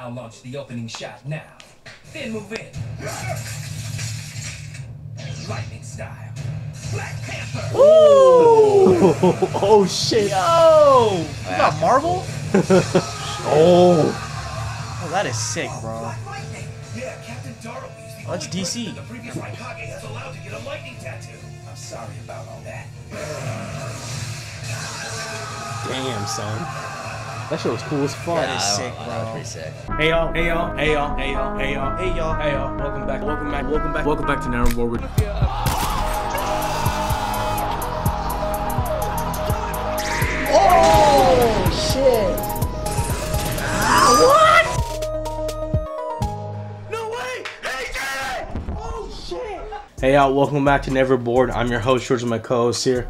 I'll launch the opening shot now. Then move in. Lightning style. Black Panther. oh shit. Yo! You got Marvel? Oh. Oh, that is sick, bro. Black Lightning. Yeah, Captain Darby Oh, that's DC. The previous Raikage has allowed to get a lightning tattoo. I'm sorry about all that. Damn, son. That shit was cool as fuck. That is I sick, don't That was pretty sick. Hey y'all, hey y'all, hey y'all, hey y'all, hey y'all, Hey, y'all. hey y'all, welcome back, welcome back, welcome back, welcome back to Never Bored. Oh shit! Ah, what? No way! Hey, oh, shit. Hey y'all, welcome back to Never Bored. I'm your host, George, and my co-host here.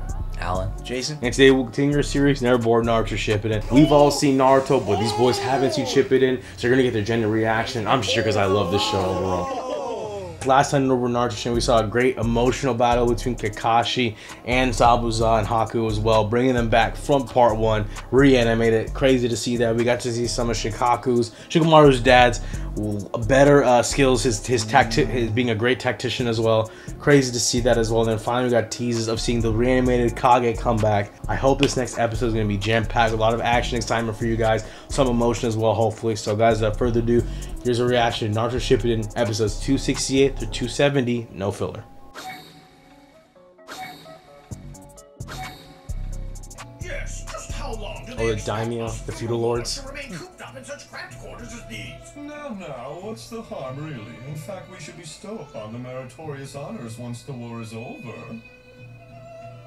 Alan. Jason? And today we'll continue our series, Never Bored Naruto Shippuden. We've all seen Naruto, but these boys haven't seen Shippuden, so you're gonna get their genuine reaction. I'm just sure because I love this show overall. Last time over Naruto we saw a great emotional battle between Kakashi and Zabuza and Haku as well, bringing them back from part one, reanimated. Crazy to see that. We got to see some of Shikaku's, Shikamaru's dad's better uh, skills, his his tacti- his being a great tactician as well. Crazy to see that as well. And then finally, we got teases of seeing the reanimated Kage come back. I hope this next episode is going to be jam packed, a lot of action, excitement for you guys, some emotion as well, hopefully. So, guys, without further ado, here's a reaction to Naruto Shippuden episodes 268 through 270, no filler. Yes, just how long do Oh, the daimyo, the feudal lords. To remain cooped up in such cramped quarters as these. Now, now, what's the harm, really? In fact, we should bestow upon the meritorious honors once the war is over.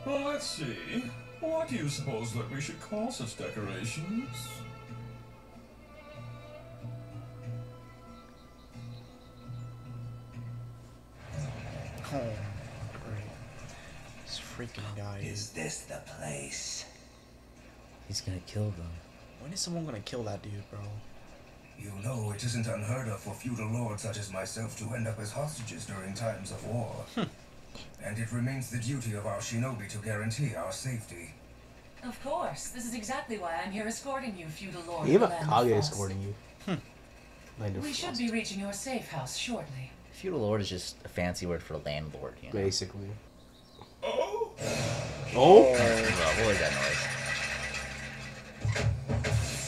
Well, let's see. What do you suppose that we should call such decorations? Oh, great. This freaking guy. Is this the place? He's gonna kill them. When is someone gonna kill that dude, bro? You know, it isn't unheard of for feudal lords such as myself to end up as hostages during times of war. Hmm. and it remains the duty of our shinobi to guarantee our safety. Of course. This is exactly why I'm here escorting you, feudal lord. You of have the a Land of Kage Frost. escorting you. Hmm. Land of We should be reaching your safe house shortly. Feudal lord is just a fancy word for landlord, you know. Basically. Oh! Oh! Bro, what was that noise?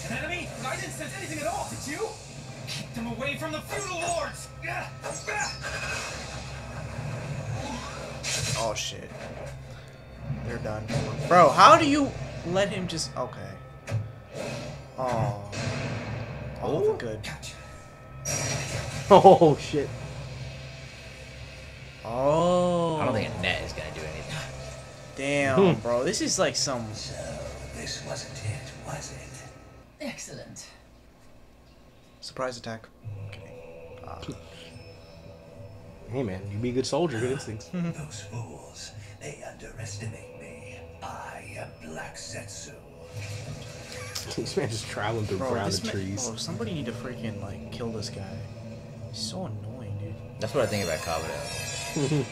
An enemy? I didn't sense anything at all, did you? Keep them away from the feudal lords! Yeah. Oh, shit. They're done. Bro, how do you let him just. Okay. Oh. Oh, good. Oh, shit. Oh. I don't think a net is gonna do anything. Damn, bro. This is like some. So, this wasn't it, was it? Excellent. Surprise attack. Okay. Uh, Hey, man, you be a good soldier, good instincts. Those fools, they underestimate me. I am Black Zetsu. this man just traveling through bro, crowded trees. bro, somebody need to freaking like kill this guy. He's so annoying, dude. That's what I think about Kabuto. Dude.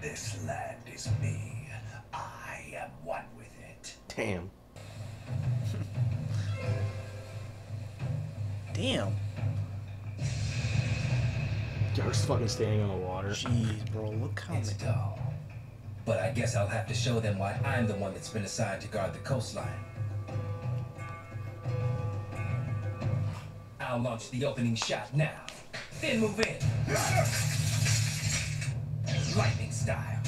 This land is me. I am one with it. Damn. Damn. Just fucking standing on the water. Jeez, bro. Look how It's many. dull. But I guess I'll have to show them why I'm the one that's been assigned to guard the coastline. I'll launch the opening shot now. Then move in. Lightning style.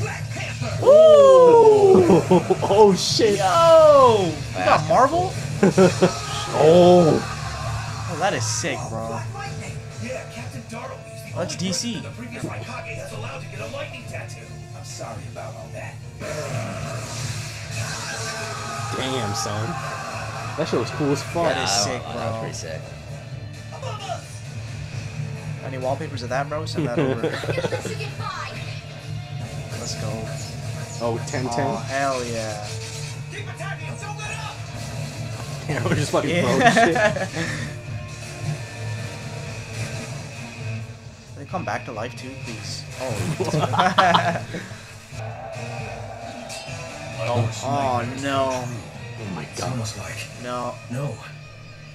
Black Panther! oh shit. Yo! You got Marvel? Oh. Oh, that is sick, bro. Black Lightning! Yeah, Captain Darby is the Oh, that's DC. The previous Raikage has allowed to get a lightning tattoo. I'm sorry about all that. Damn, son. That shit was cool as fuck. That Yeah, is I don't- sick, That was pretty sick. Any wallpapers of that, bro? Send that over. Let's go. Oh, 10 10. Oh, hell yeah. Keep attacking him! Don't let up! Damn, we're just fucking throwing shit. Yeah. they come back to life too, please. Oh. Oh no, Oh my It's god. almost like no. no.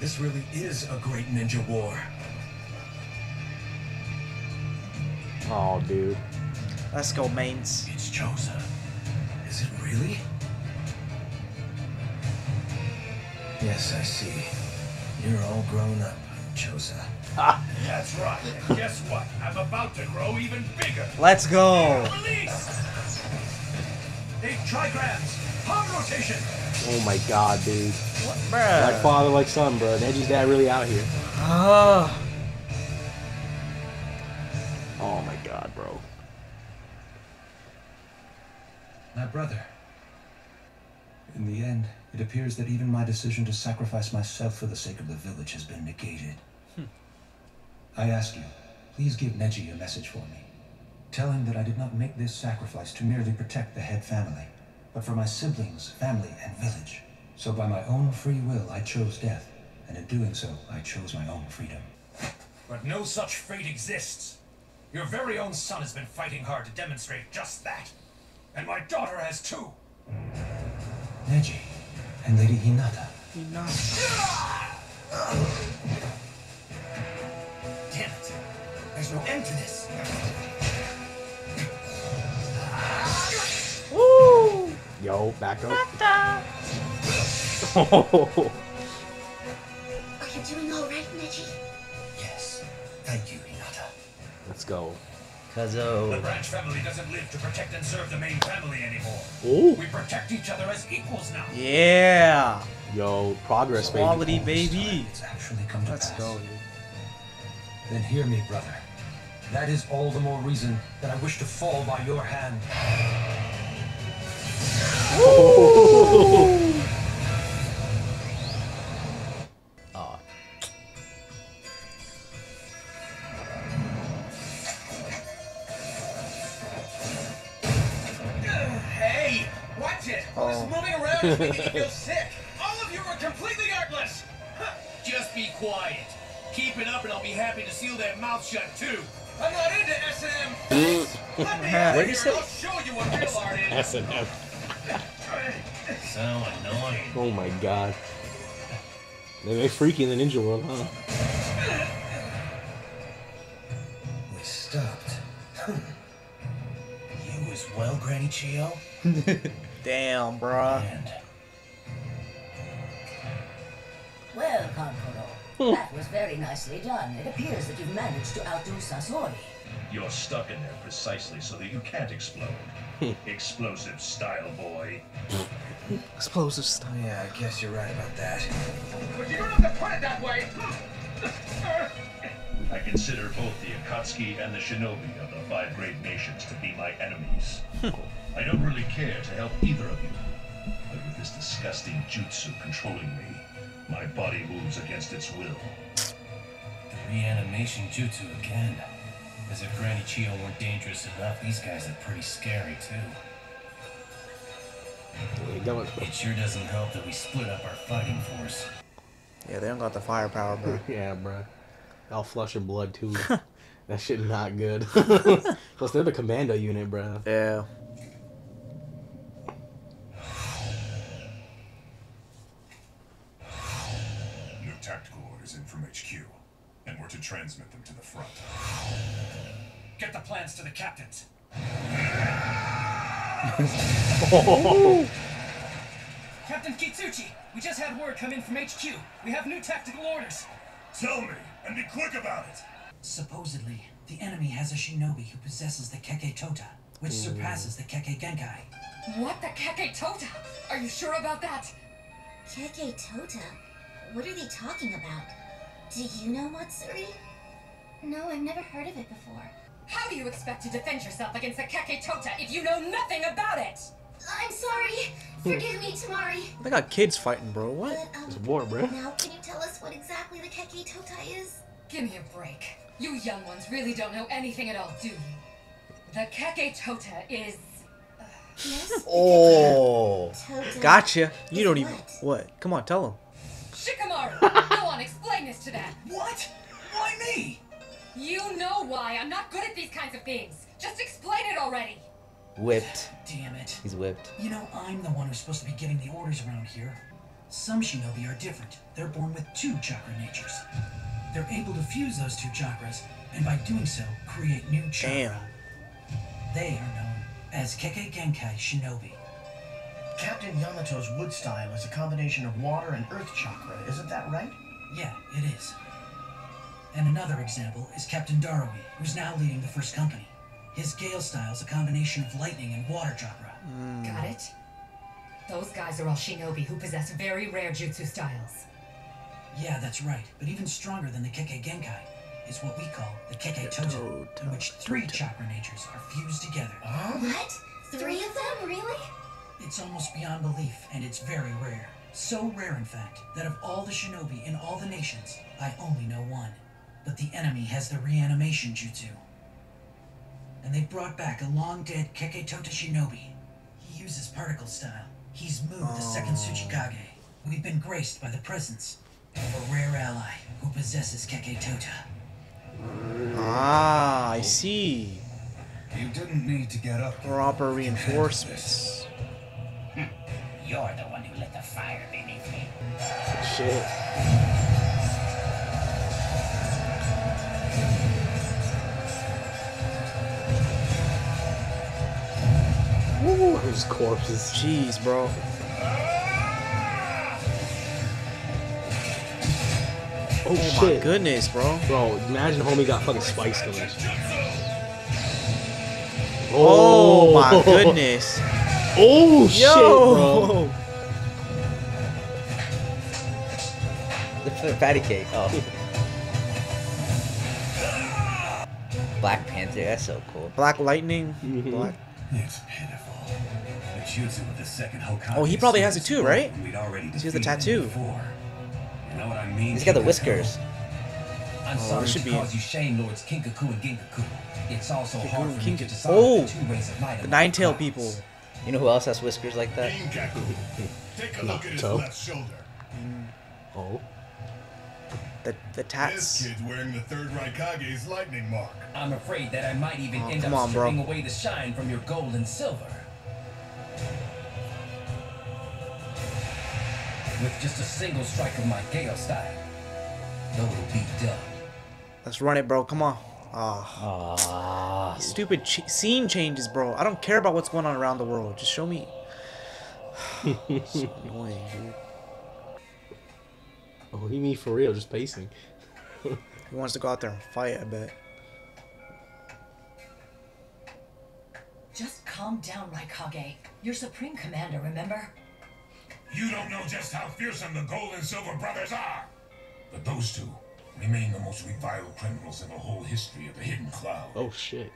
This really is a great ninja war. Oh, dude. Let's go, mains. It's Choza. Is it really? Yes, I see. You're all grown up, Choza. That's right. And guess what? I'm about to grow even bigger. Let's go. Release! Hey, trigrams! Palm rotation! Oh my god, dude. What, Like father, like son, bro. Neji's dad really out here. Ah. Oh my god, bro. My brother. In the end, it appears that even my decision to sacrifice myself for the sake of the village has been negated. I ask you, please give Neji a message for me. Tell him that I did not make this sacrifice to merely protect the head family, but for my siblings, family, and village. So by my own free will, I chose death, and in doing so, I chose my own freedom. But no such fate exists. Your very own son has been fighting hard to demonstrate just that. And my daughter has too. Neji and Lady Hinata. Hinata. Damn it. There's no end to this. Yo, back up. Oh, Are you doing all right, Neji? Yes. Thank you, Hinata. let's go. The branch family doesn't live to protect and serve the main family anymore. Oh, We protect each other as equals now. Yeah. yo, progress, baby. Quality, baby. It's actually come to Let's pass. go, dude. Then hear me, brother. That is all the more reason that I wish to fall by your hand. Aw. Hey, watch it! Oh. This moving around is making me feel sick. All of you are completely artless. Huh. Just be quiet. Keep it up, and I'll be happy to seal that mouth shut too. I'm not into S and M. Mm. Let me out of here. I'll show you what real art is. S and M. So annoying. Oh my god. They make freaky in the ninja world, huh? We stopped. Hmm. you as well, Granny Chiyo? Damn, bruh. And Well, Kankuro, that was very nicely done. It appears that you've managed to outdo Sasori. You're stuck in there precisely so that you can't explode. Explosive style, boy. Explosive style. yeah, I guess you're right about that. But you don't have to put it that way. I consider both the Akatsuki and the Shinobi of the five great nations to be my enemies. Hmm. I don't really care to help either of you. But with this disgusting jutsu controlling me, my body moves against its will. the reanimation jutsu again. As if Granny Chiyo weren't dangerous enough, these guys are pretty scary too. There you go. It sure doesn't help that we split up our fighting force. Yeah, they don't got the firepower, bro. Yeah, bro. All flush and blood too. that shit not good. Plus they're the commando unit, bro. Yeah. New tactical orders in from HQ, and we're to transmit them to the front. Get the plans to the captains. Captain Kitsuchi, we just had word come in from HQ. We have new tactical orders. Tell me, and be quick about it! Supposedly, the enemy has a shinobi who possesses the Kekkei Tota, which hmm. surpasses the Kekkei Genkai. What the Kekkei Tota? Are you sure about that? Kekkei Tota? What are they talking about? Do you know Matsuri? No, I've never heard of it before. How do you expect to defend yourself against the Kekkei Tota if you know nothing about it? I'm sorry. Forgive me, Temari. They got kids fighting, bro. What? But, um, It's war, bro. now can you tell us what exactly the Kekkei Tota is? Give me a break. You young ones really don't know anything at all, do you? The Kekkei Tota is. Yes? Oh. Gotcha. You is don't even. what? What? Come on, tell him. Shikamaru! Go on, explain this to them. What? Why me? You know why. I'm not good at these kinds of things. Just explain it already. Whipped. Damn it. He's whipped. You know, I'm the one who's supposed to be giving the orders around here. Some shinobi are different. They're born with two chakra natures. They're able to fuse those two chakras, and by doing so, create new chakra. Damn. They are known as Kekkei Genkai Shinobi. Captain Yamato's wood style is a combination of water and earth chakra, isn't that right? Yeah, it is. And another example is Captain Darui, who's now leading the first company. His Gale style is a combination of lightning and water chakra. Got it? Those guys are all shinobi who possess very rare jutsu styles. Yeah, that's right. But even stronger than the Kekkei Genkai is what we call the Kekkei Toto, in which three chakra natures are fused together. What? Three of them? Really? It's almost beyond belief, and it's very rare. So rare, in fact, that of all the shinobi in all the nations, I only know one. But the enemy has the reanimation jutsu. And they've brought back a long dead Kekkei Tota shinobi. He uses particle style. He's Mu, the second Tsuchikage. We've been graced by the presence of a rare ally who possesses Kekkei Tota. Ah, I see. You didn't need to get up. Proper reinforcements. You're the one who lit the fire beneath me. Shit. Woo, his corpses. Jeez, bro. Oh, Oh shit. my goodness, bro. Bro, imagine homie got fucking spice killers. Oh, my goodness. Oh shit, bro. Yo. The patty cake. Oh. Black Panther. That's so cool. Black Lightning. Mm-hmm. Black. It's pitiful. Oh, he probably has it seems too, right? work We'd already He has the tattoo. Before. You know what I mean? He's got the whiskers. I'm Oh, sorry should to be- cause you shame, Lords Kinkaku and Ginkaku. It's also hard for me to decide Oh, the two ways of light the Nine my Tail people. You know who else has whiskers like that? Ginkaku. Take a look at his Naruto. left shoulder. Mm. Oh. The the This tats. kid's wearing the third Raikage's lightning mark. I'm afraid that I might even Oh, end come up on, bro. stripping away the shine from your gold and silver. With just a single strike of my Gale style. Though it'll be done. Let's run it, bro. Come on. Ah. Ah. Stupid ch- scene changes, bro. I don't care about what's going on around the world. Just show me. so annoying, dude. Oh, he mean for real, just pacing. He wants to go out there and fight, I bet. Just calm down, Raikage. You're Supreme Commander, remember? You don't know just how fearsome the Gold and Silver Brothers are. But those two remain the most reviled criminals in the whole history of the Hidden Cloud. Oh shit.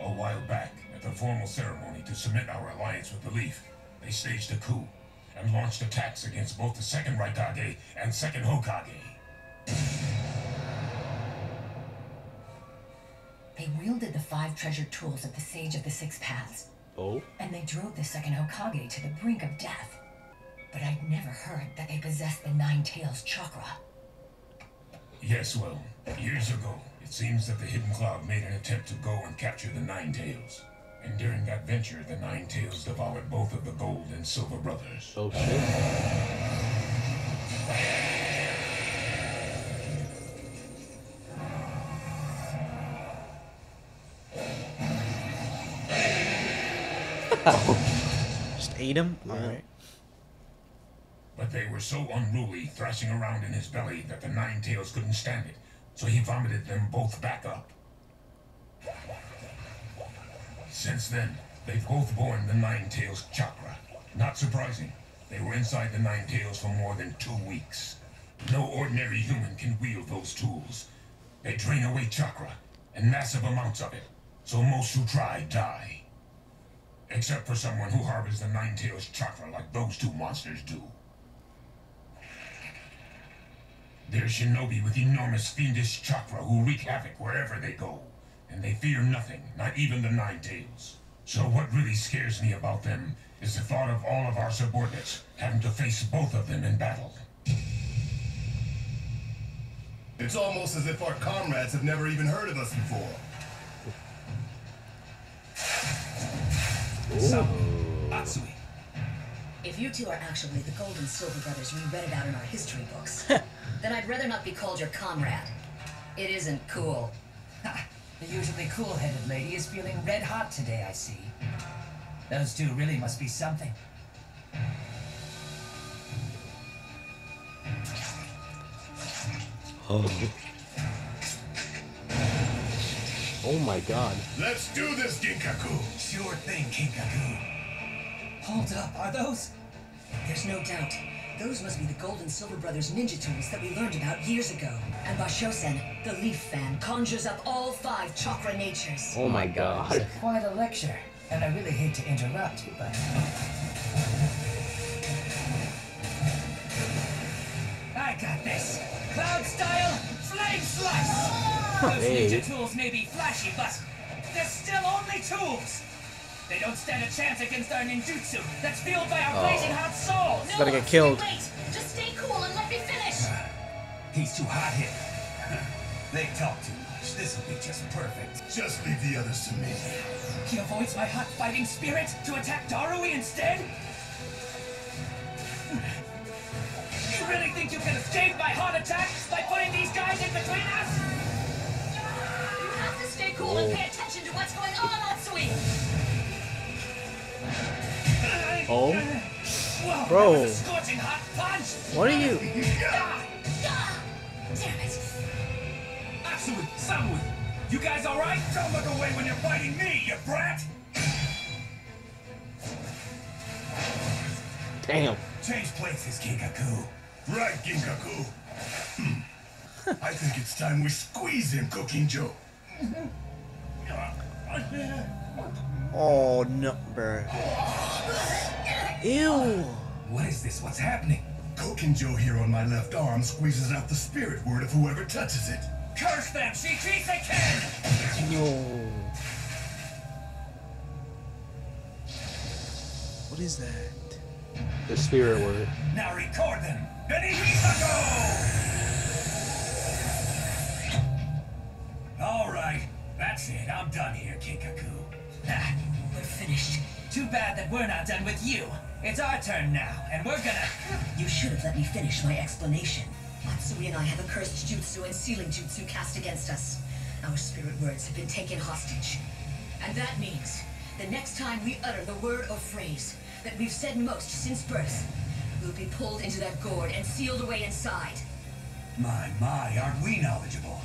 A while back, at the formal ceremony to cement our alliance with the Leaf, they staged a coup and launched attacks against both the second Raikage and second Hokage. They wielded the five treasured tools of the Sage of the Six Paths, Oh. and they drove the second Hokage to the brink of death. But I'd never heard that they possessed the Nine Tails chakra. Yes, well, years ago, it seems that the Hidden Cloud made an attempt to go and capture the Nine Tails. And during that venture, the Nine Tails devoured both of the Gold and Silver Brothers. Oh shit. Just ate him? Uh-huh. Alright. But they were so unruly, thrashing around in his belly, that the Nine Tails couldn't stand it. So he vomited them both back up. Since then, they've both borne the Nine Tails chakra. Not surprising. They were inside the Nine Tails for more than two weeks. No ordinary human can wield those tools. They drain away chakra, and massive amounts of it. So most who try die. Except for someone who harbors the Nine Tails chakra like those two monsters do. They're shinobi with enormous fiendish chakra who wreak havoc wherever they go. And they fear nothing, not even the Nine Tails. So what really scares me about them is the thought of all of our subordinates having to face both of them in battle. It's almost as if our comrades have never even heard of us before. So, Atsui, If you two are actually the Golden Silver Brothers we read about in our history books, then I'd rather not be called your comrade. It isn't cool. the usually cool-headed lady is feeling red hot today, I see. Those two really must be something. Oh. Oh my god. Let's do this, Ginkaku. Sure thing, Kinkaku. Hold up, are those? There's no doubt. Those must be the Gold and Silver Brothers ninja tools that we learned about years ago. And Bashosen, the Leaf Fan, conjures up all five chakra natures. Oh my god. Quite a lecture. And I really hate to interrupt you, but... I got this. Cloud style, flame slice! Those Hey. ninja tools may be flashy, but they're still only tools! They don't stand a chance against our ninjutsu that's fueled by our Oh. blazing hot souls! He's about to get killed. Wait, just stay cool and let me finish. He's too hot here. they talk too much. This will be just perfect. Just leave the others to me. He avoids my hot fighting spirit to attack Darui instead? You really think you can escape my hot attack by putting these guys in between us? Cool and pay attention to what's going on, Atsui. Oh. Whoa, Bro. that was a scorching hot punch! What are you? Damn it. Atsui, Samui, you guys alright? Don't look away when you're fighting me, you brat! Damn. Change places, Kinkaku. Right, Ginkaku. Hmm. I think it's time we squeeze him, Kokinjo. Oh no, bruh. Ew. What is this? What's happening? Kokinjo here on my left arm squeezes out the spirit word of whoever touches it. Curse them! She treats they can! No. What is that? The spirit word. Now record them! Benihisago! Alright, that's it. I'm done here, Kinkaku. Ah, we're finished. Too bad that we're not done with you. It's our turn now, and we're gonna... You should have let me finish my explanation. Matsui and I have a cursed jutsu and sealing jutsu cast against us. Our spirit words have been taken hostage. And that means the next time we utter the word or phrase that we've said most since birth, we'll be pulled into that gourd and sealed away inside. My, my, aren't we knowledgeable?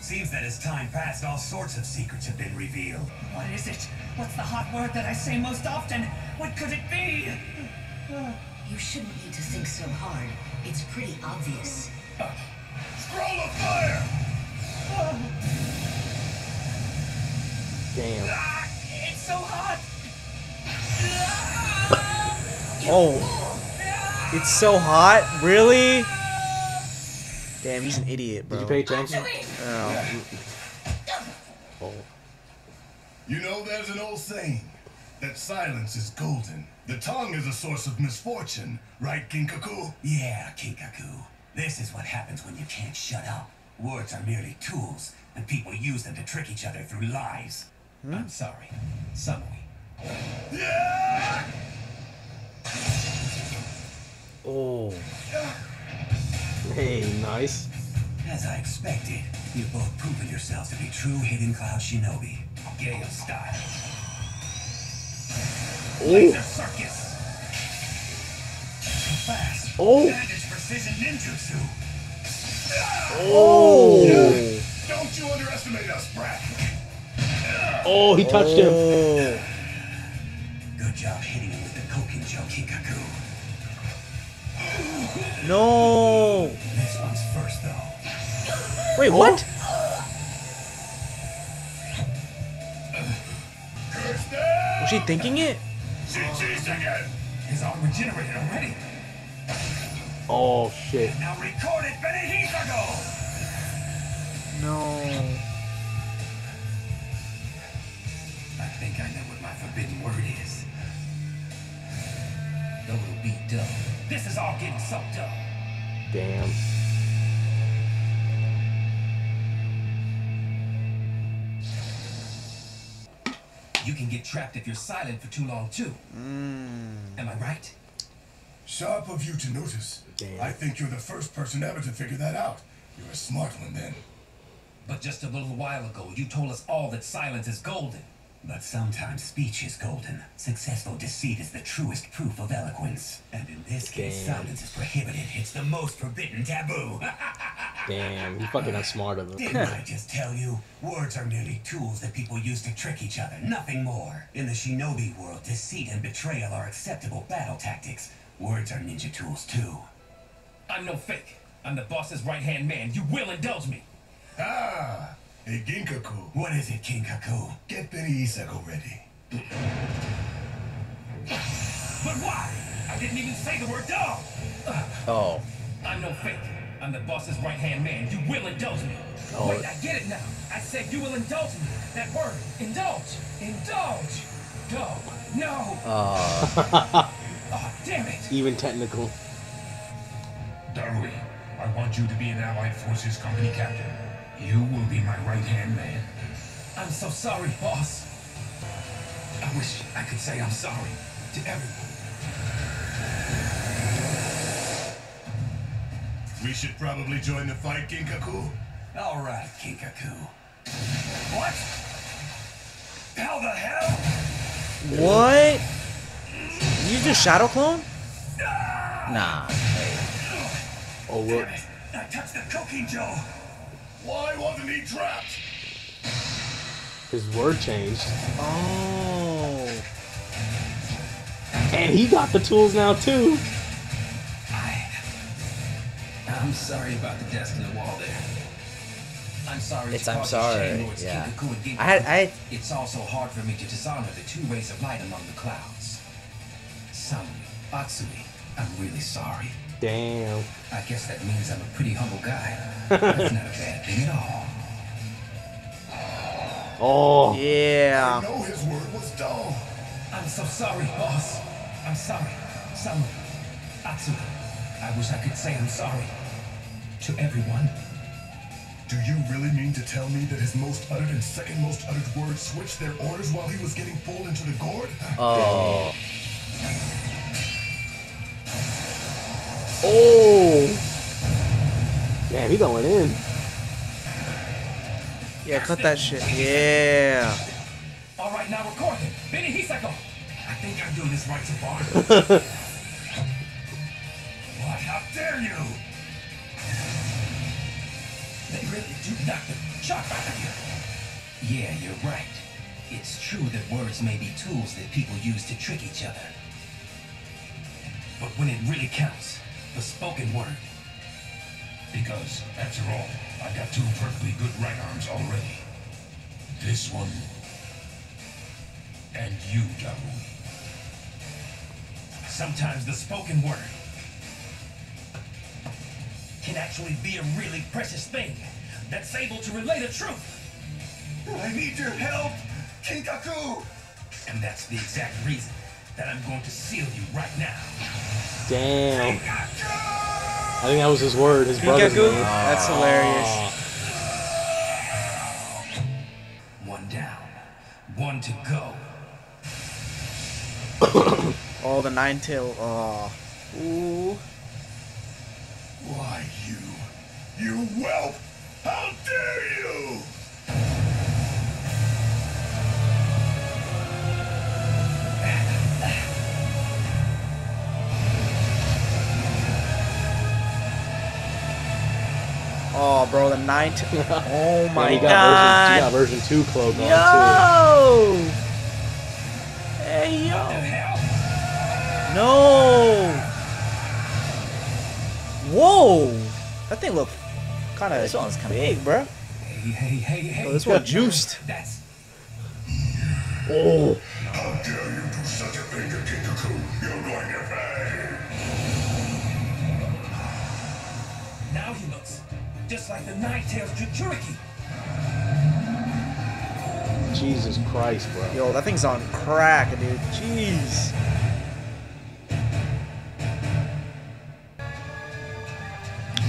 Seems that as time passed, all sorts of secrets have been revealed. What is it? What's the hot word that I say most often? What could it be? You shouldn't need to think so hard. It's pretty obvious. Scroll of fire! Damn. Ah, it's so hot! Oh. It's so hot. Really? Damn, he's an idiot, bro. Did you pay attention? Oh. Oh. You know, there's an old saying that silence is golden. The tongue is a source of misfortune, right, Kinkaku? Yeah, Kinkaku. This is what happens when you can't shut up. Words are merely tools, and people use them to trick each other through lies. Hmm? I'm sorry. Samui. Oh. Hey, nice. As I expected, you've both proven yourselves to be true Hidden Cloud Shinobi. Gale style. Laser circus. Fast. Oh. Bandage precision ninjutsu. Oh. Don't you underestimate us, brat. Oh, he touched him. Oh. Good job hitting him with the Kokinjo Kikaku. No. This one's first, though. Wait, what? Was she thinking it? GG's again. His arm regenerated already. Oh shit. Now record it, Benihisago! No. I think I know what my forbidden word is. Though it'll be dumb. This is all getting soaked up. Damn. you can get trapped if you're silent for too long too. Mm. Am I right? Sharp of you to notice. Damn. I think you're the first person ever to figure that out. You're a smart one then. But just a little while ago, you told us all that silence is golden. But sometimes speech is golden. Successful deceit is the truest proof of eloquence. And in this case, Damn. silence is prohibited. It's the most forbidden taboo. Damn, you fucking outsmarted Didn't them. I just tell you? Words are merely tools that people use to trick each other, nothing more. In the shinobi world, deceit and betrayal are acceptable battle tactics. Words are ninja tools too. I'm no fake. I'm the boss's right-hand man. You will indulge me. Ah, hey Ginkaku. What is it, Kinkaku? Get Benihisago ready. But why? I didn't even say the word dog. Oh. I'm no fake. I'm the boss's right-hand man. You will indulge me. Oh. Wait, I get it now. I said you will indulge me. That word, indulge. Indulge. Go. No. Uh, Oh, damn it. Even technical. Darui, I want you to be an Allied Forces company captain. You will be my right-hand man. I'm so sorry, boss. I wish I could say I'm sorry to everyone. We should probably join the fight, Ginkaku. All right, Kinkaku. What? How the hell? What? Did you do Shadow Clone? Nah. Oh look. I touched the Kokinjo. Why wasn't he trapped? His word changed. Oh. And he got the tools now too. I'm sorry about the desk in the wall there. I'm sorry. It's I'm sorry, you shame, Lords yeah. Kinkaku and Ginkaku. I had- I- It's also hard for me to dishonor the two rays of light among the clouds. Samui, Atsui, I'm really sorry. Damn. I guess that means I'm a pretty humble guy. That's not a bad thing at all. Oh. Yeah. I know his word was dumb. I'm so sorry, boss. I'm sorry. Samui, Atsui, I wish I could say I'm sorry. To everyone. Do you really mean to tell me that his most uttered and second most uttered words switched their orders while he was getting pulled into the gourd? Oh. Oh. Damn, he going in. Yeah, cut that shit. Yeah. All right, now record him. Benihisago. I think I'm doing this right so far. what? How dare you? They really do knock the chalk out of you. Yeah, you're right. It's true that words may be tools that people use to trick each other. But when it really counts, the spoken word. Because, after all, I got two perfectly good right arms already. This one, and you, Darui. Sometimes the spoken word can actually be a really precious thing that's able to relay the truth. I need your help, Kinkaku. And that's the exact reason that I'm going to seal you right now. Damn. I think that was his word, his brother's Kinkaku? name. That's hilarious. One down, one to go. Oh, the nine tail. Oh. Ooh. Why, you, you whelp! How dare you! Oh, bro, the nine. T- oh my Yeah, he got god. version, he got version two cloak on Yo! Hey, yo! No! Whoa! That thing look kind of This one's kinda big, bro. Hey, hey, hey, hey. Oh, this one juiced. That's. Oh. How dare you do such a thing to Kinkaku? You're going to just like the Nine Tails Jinchuriki. Jesus Christ, bro. Yo, that thing's on crack, dude. Jeez.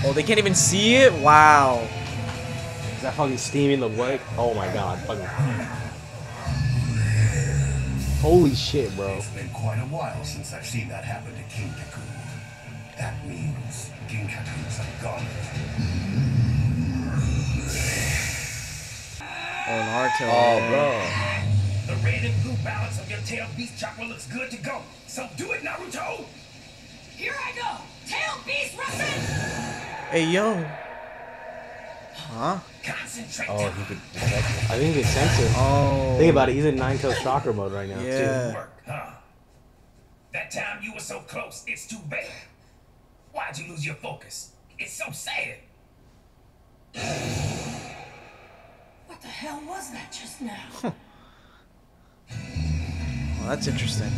Oh, they can't even see it? Wow. Is that fucking steaming the leg? Oh my god. Fucking. Holy shit, bro. It's been quite a while since I've seen that happen to Kinkaku. That means Ginkaku's a goner. Oh, Naruto. Oh, man. bro. The red and blue balance of your tail beast chakra looks good to go. So do it, Naruto! Here I go! Tail beast Rasen! Hey, yo. Huh? Concentrate. Oh, he could detect it. I think he can sense it. Oh. Think about it. He's in Nine Tails chakra mode right now. Yeah. Too. That time you were so close, it's too bad. Why'd you lose your focus? It's so sad. What the hell was that just now? Well, that's interesting.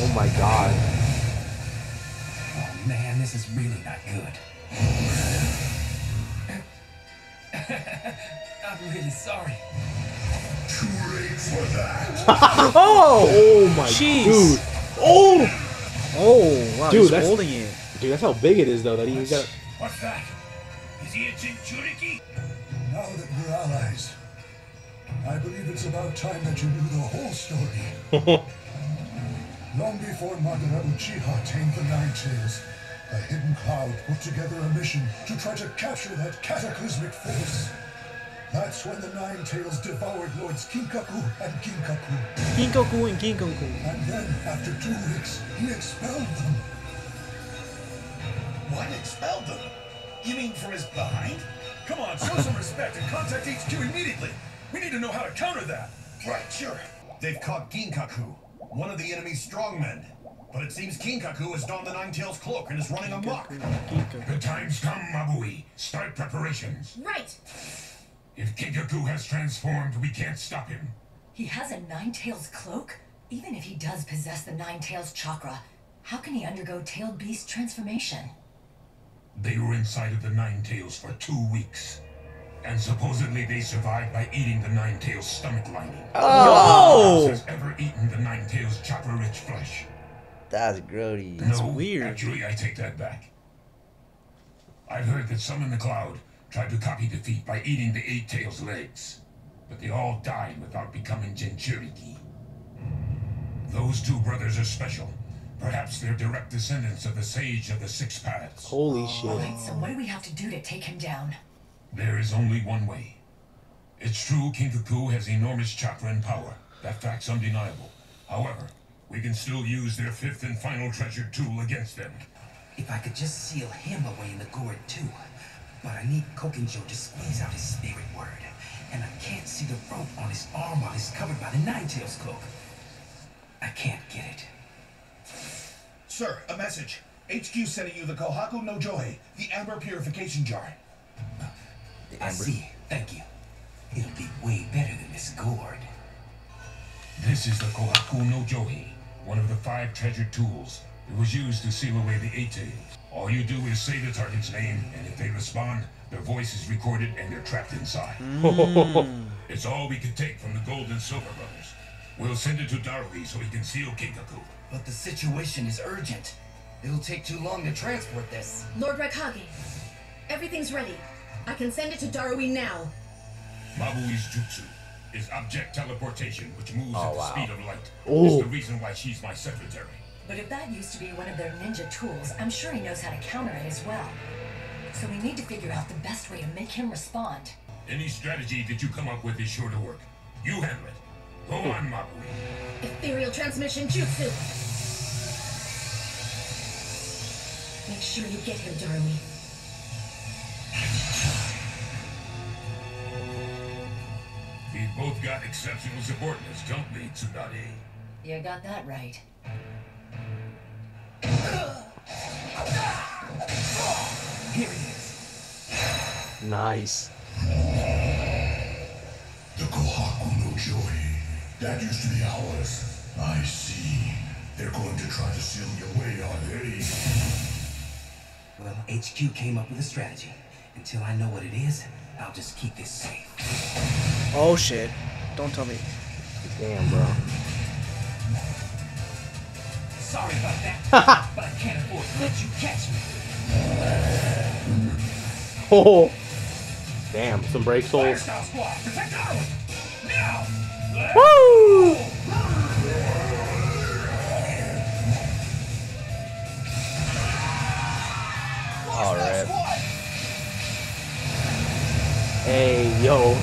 Oh my god. Oh man, this is really not good. I'm really sorry. Too late for that. Oh! Oh my Jeez. dude. Oh! Oh, wow, Dude, he's that's- holding it. Dude, that's how big it is though. That he's got. What's that? Is he a Jinchuriki? Now that we're allies, I believe it's about time that you knew the whole story. Long before Madara Uchiha tamed the Nine Tails, a hidden cloud put together a mission to try to capture that cataclysmic force. That's when the Nine Tails devoured Lords Kinkaku and Ginkaku. Kinkoku and Kinkoku. And then, after two weeks, he expelled them. What? Expelled them? You mean from his behind? Come on, show some respect and contact HQ immediately. We need to know how to counter that. Right, sure. They've caught Ginkaku, one of the enemy's strongmen. But it seems Kinkaku has donned the Nine-Tails cloak and is running amok. The time's come, Mabui. Start preparations. Right. If Kinkaku has transformed, we can't stop him. He has a Nine Tails cloak? Even if he does possess the Nine Tails chakra, how can he undergo Tailed Beast transformation? They were inside of the Nine Tails for two weeks. And supposedly they survived by eating the Nine Tails stomach lining. Oh! No one has ever eaten the Nine Tails chakra-rich flesh. That's grody. That's no, weird. Actually, I take that back. I've heard that some in the cloud tried to copy defeat by eating the Eight Tails' legs, but they all died without becoming Jinchuriki. Those two brothers are special. Perhaps they're direct descendants of the Sage of the Six Paths. Holy shit. Alright, so what do we have to do to take him down? There is only one way. It's true Kinkaku has enormous chakra and power. That fact's undeniable. However, we can still use their fifth and final treasure tool against them. If I could just seal him away in the gourd too. But I need Kokinjo to squeeze out his spirit word. And I can't see the rope on his arm while he's covered by the Nine Tails cloak. I can't get it. Sir, a message. HQ sending you the Kohaku no Johei, the amber purification jar. I see. Thank you. It'll be way better than this gourd. This is the Kohaku no Johei, one of the five treasured tools. It was used to seal away the Eight Tails. All you do is say the target's name, and if they respond, their voice is recorded and they're trapped inside. Hmm. it's all we can take from the Gold and Silver Brothers. We'll send it to Darui so he can seal Kinkaku. But the situation is urgent. It'll take too long to transport this. Lord Raikage, everything's ready. I can send it to Darui now. Mabui's jutsu is object teleportation, which moves Oh, at the wow. speed of light. Oh. It's the reason why she's my secretary. But if that used to be one of their ninja tools, I'm sure he knows how to counter it as well. So we need to figure out the best way to make him respond. Any strategy that you come up with is sure to work. You handle it. Go oh. on, Mabui. Ethereal transmission jutsu. Make sure you get him, Darui. We've both got exceptional subordinates, don't we, Tsunade? You got that right. Here it is. Nice. The Kohaku no Johei. That used to be ours. I see. They're going to try to seal me away, are they? Well, HQ came up with a strategy. Until I know what it is, I'll just keep this safe. Oh shit. Don't tell me. Damn, bro. Sorry about that, but I can't afford to let you catch me. Oh. Damn, some break souls. Squad, protect Darui! Now! Woo! All right. Hey, yo.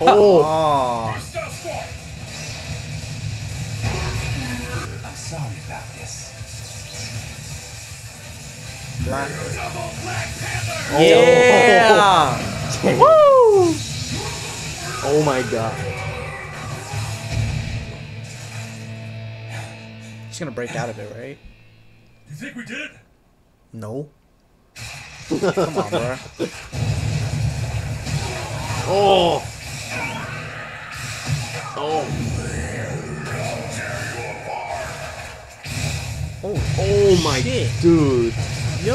Oh, Oh. I'm sorry about this. Black. Double Black Yeah. Woo! Oh. oh my god. He's gonna break out of it, right? You think we did it? No. Come on, bro. Oh. Oh. Oh, Oh, oh my shit. dude. Yo.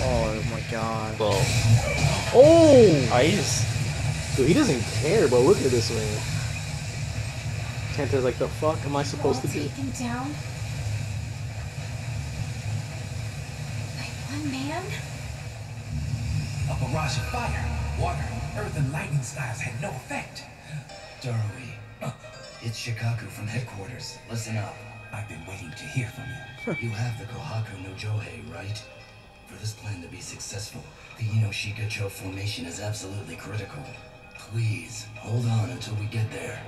Oh my god. Bro. Oh. Oh, he just Dude, he doesn't care, but look at this man. Kenta's like, the fuck am I supposed to do? Take him down. Like one man? A barrage of fire, water, earth, and lightning styles had no effect. Darui, oh, it's Shikaku from headquarters. Listen up. I've been waiting to hear from you. You have the Kohaku no Johei, right? For this plan to be successful, the Inoshika Cho formation is absolutely critical. Please, hold on until we get there.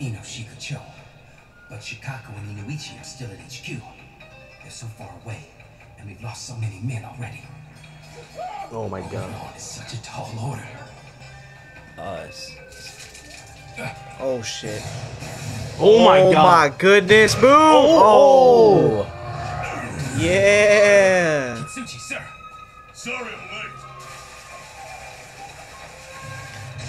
Inoshika Cho. But Shikaku and Inoichi are still at HQ. They're so far away, and we've lost so many men already. Oh my god. Oh, it's such a tall order. Us. Oh shit. Oh my oh god. my goodness. Boom. Oh. Oh. Yeah. Kitsuchi, sir! Sorry I'm late.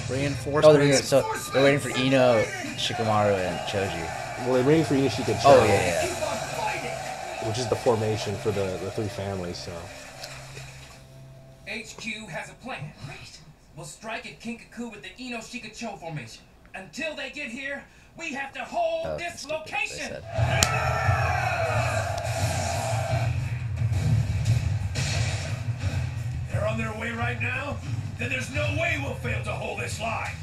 Reinforcements. Oh, they're here. So they're waiting for Ino, Shikamaru, and Choji. Well, they're waiting for Inoshika Cho, Oh yeah, yeah. which is the formation for the, the three families, so. HQ has a plan. We'll strike at Kinkaku with the Inoshika Cho formation. Until they get here, we have to hold Oh, this location. They're on their way right now? Then there's no way we'll fail to hold this line.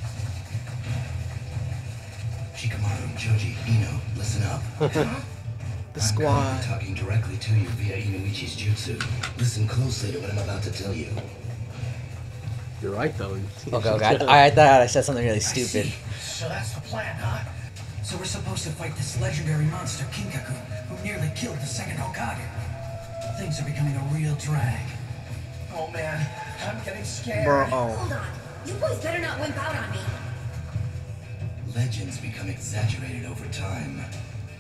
Shikamaru, Choji, Ino, listen up. The squad. I'm talking directly to you via Inoichi's jutsu. Listen closely to what I'm about to tell you. You're right, though. Okay, okay. I, I thought I said something really stupid. So that's the plan, huh? So we're supposed to fight this legendary monster, Kinkaku, who nearly killed the second Hokage. Things are becoming a real drag. Oh man, I'm getting scared. Bro, oh. Hold on. You boys better not wimp out on me. Legends become exaggerated over time.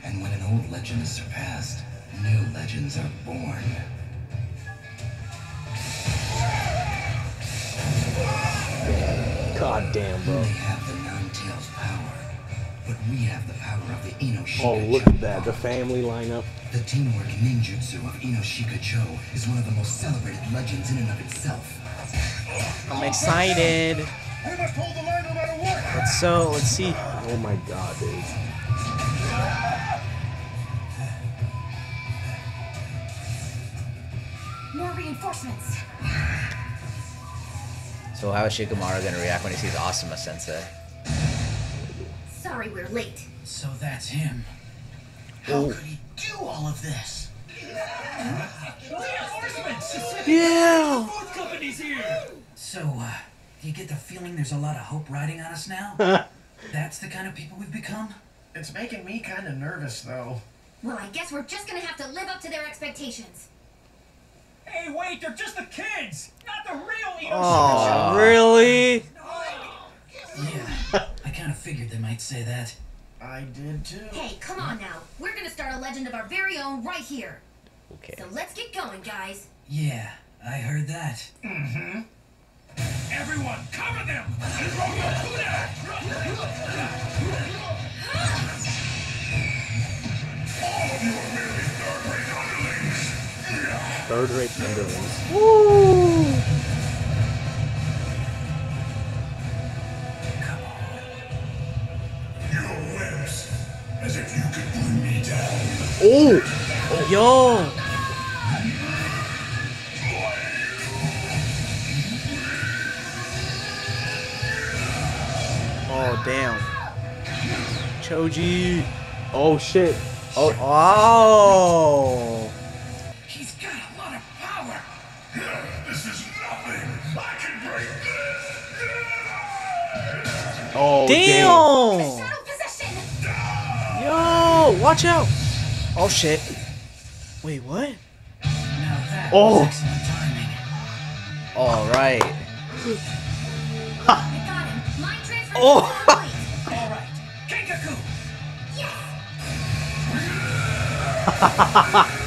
And when an old legend is surpassed, new legends are born. God damn, You bro. may have the Nine Tails power, but we have the power of the Inoshika Oh, look at that. The family lineup. The teamwork ninjutsu of Inoshika Cho is one of the most celebrated legends in and of itself. I'm excited. We must hold the line no matter what! Let's so let's see. Oh my god, dude. More reinforcements. So how is Shikamaru gonna react when he sees Asuma Sensei? Sorry we're late. So that's him. How could he do all of this? Reinforcements! Yeah. Both companies here! So, uh, you get the feeling there's a lot of hope riding on us now? That's the kind of people we've become? It's making me kind of nervous, though. Well, I guess we're just gonna have to live up to their expectations. Hey, wait, they're just the kids! Not the real Inoshika Oh, really? Yeah. I kind of figured they might say that. I did too. Hey, come on now. We're gonna start a legend of our very own right here. Okay. So let's get going, guys. Yeah, I heard that. Mm-hmm. Everyone, cover them! And Rogo Third third-rate underlings. Woo! Oh! oh. Yo! Oh, damn. Choji! Oh, shit. Oh, oh! Oh, Damn! Yo, watch out! Oh shit. Wait, what? Oh! All right. Oh! All right,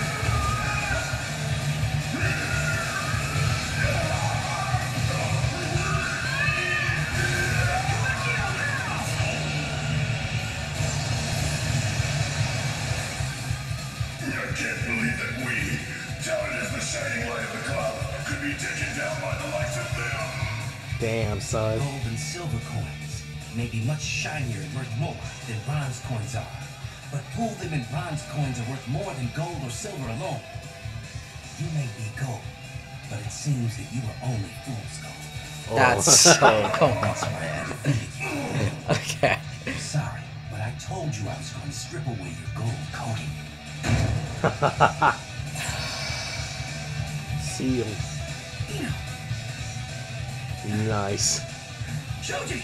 Damn, son. Gold and silver coins may be much shinier and worth more than bronze coins are. But pull them and bronze coins are worth more than gold or silver alone. You may be gold, but it seems that you are only fool's gold. Oh. That's so cool. That's why I defeated you. Okay. I'm sorry, but I told you I was going to strip away your gold coating. Seal. Nice. Choji.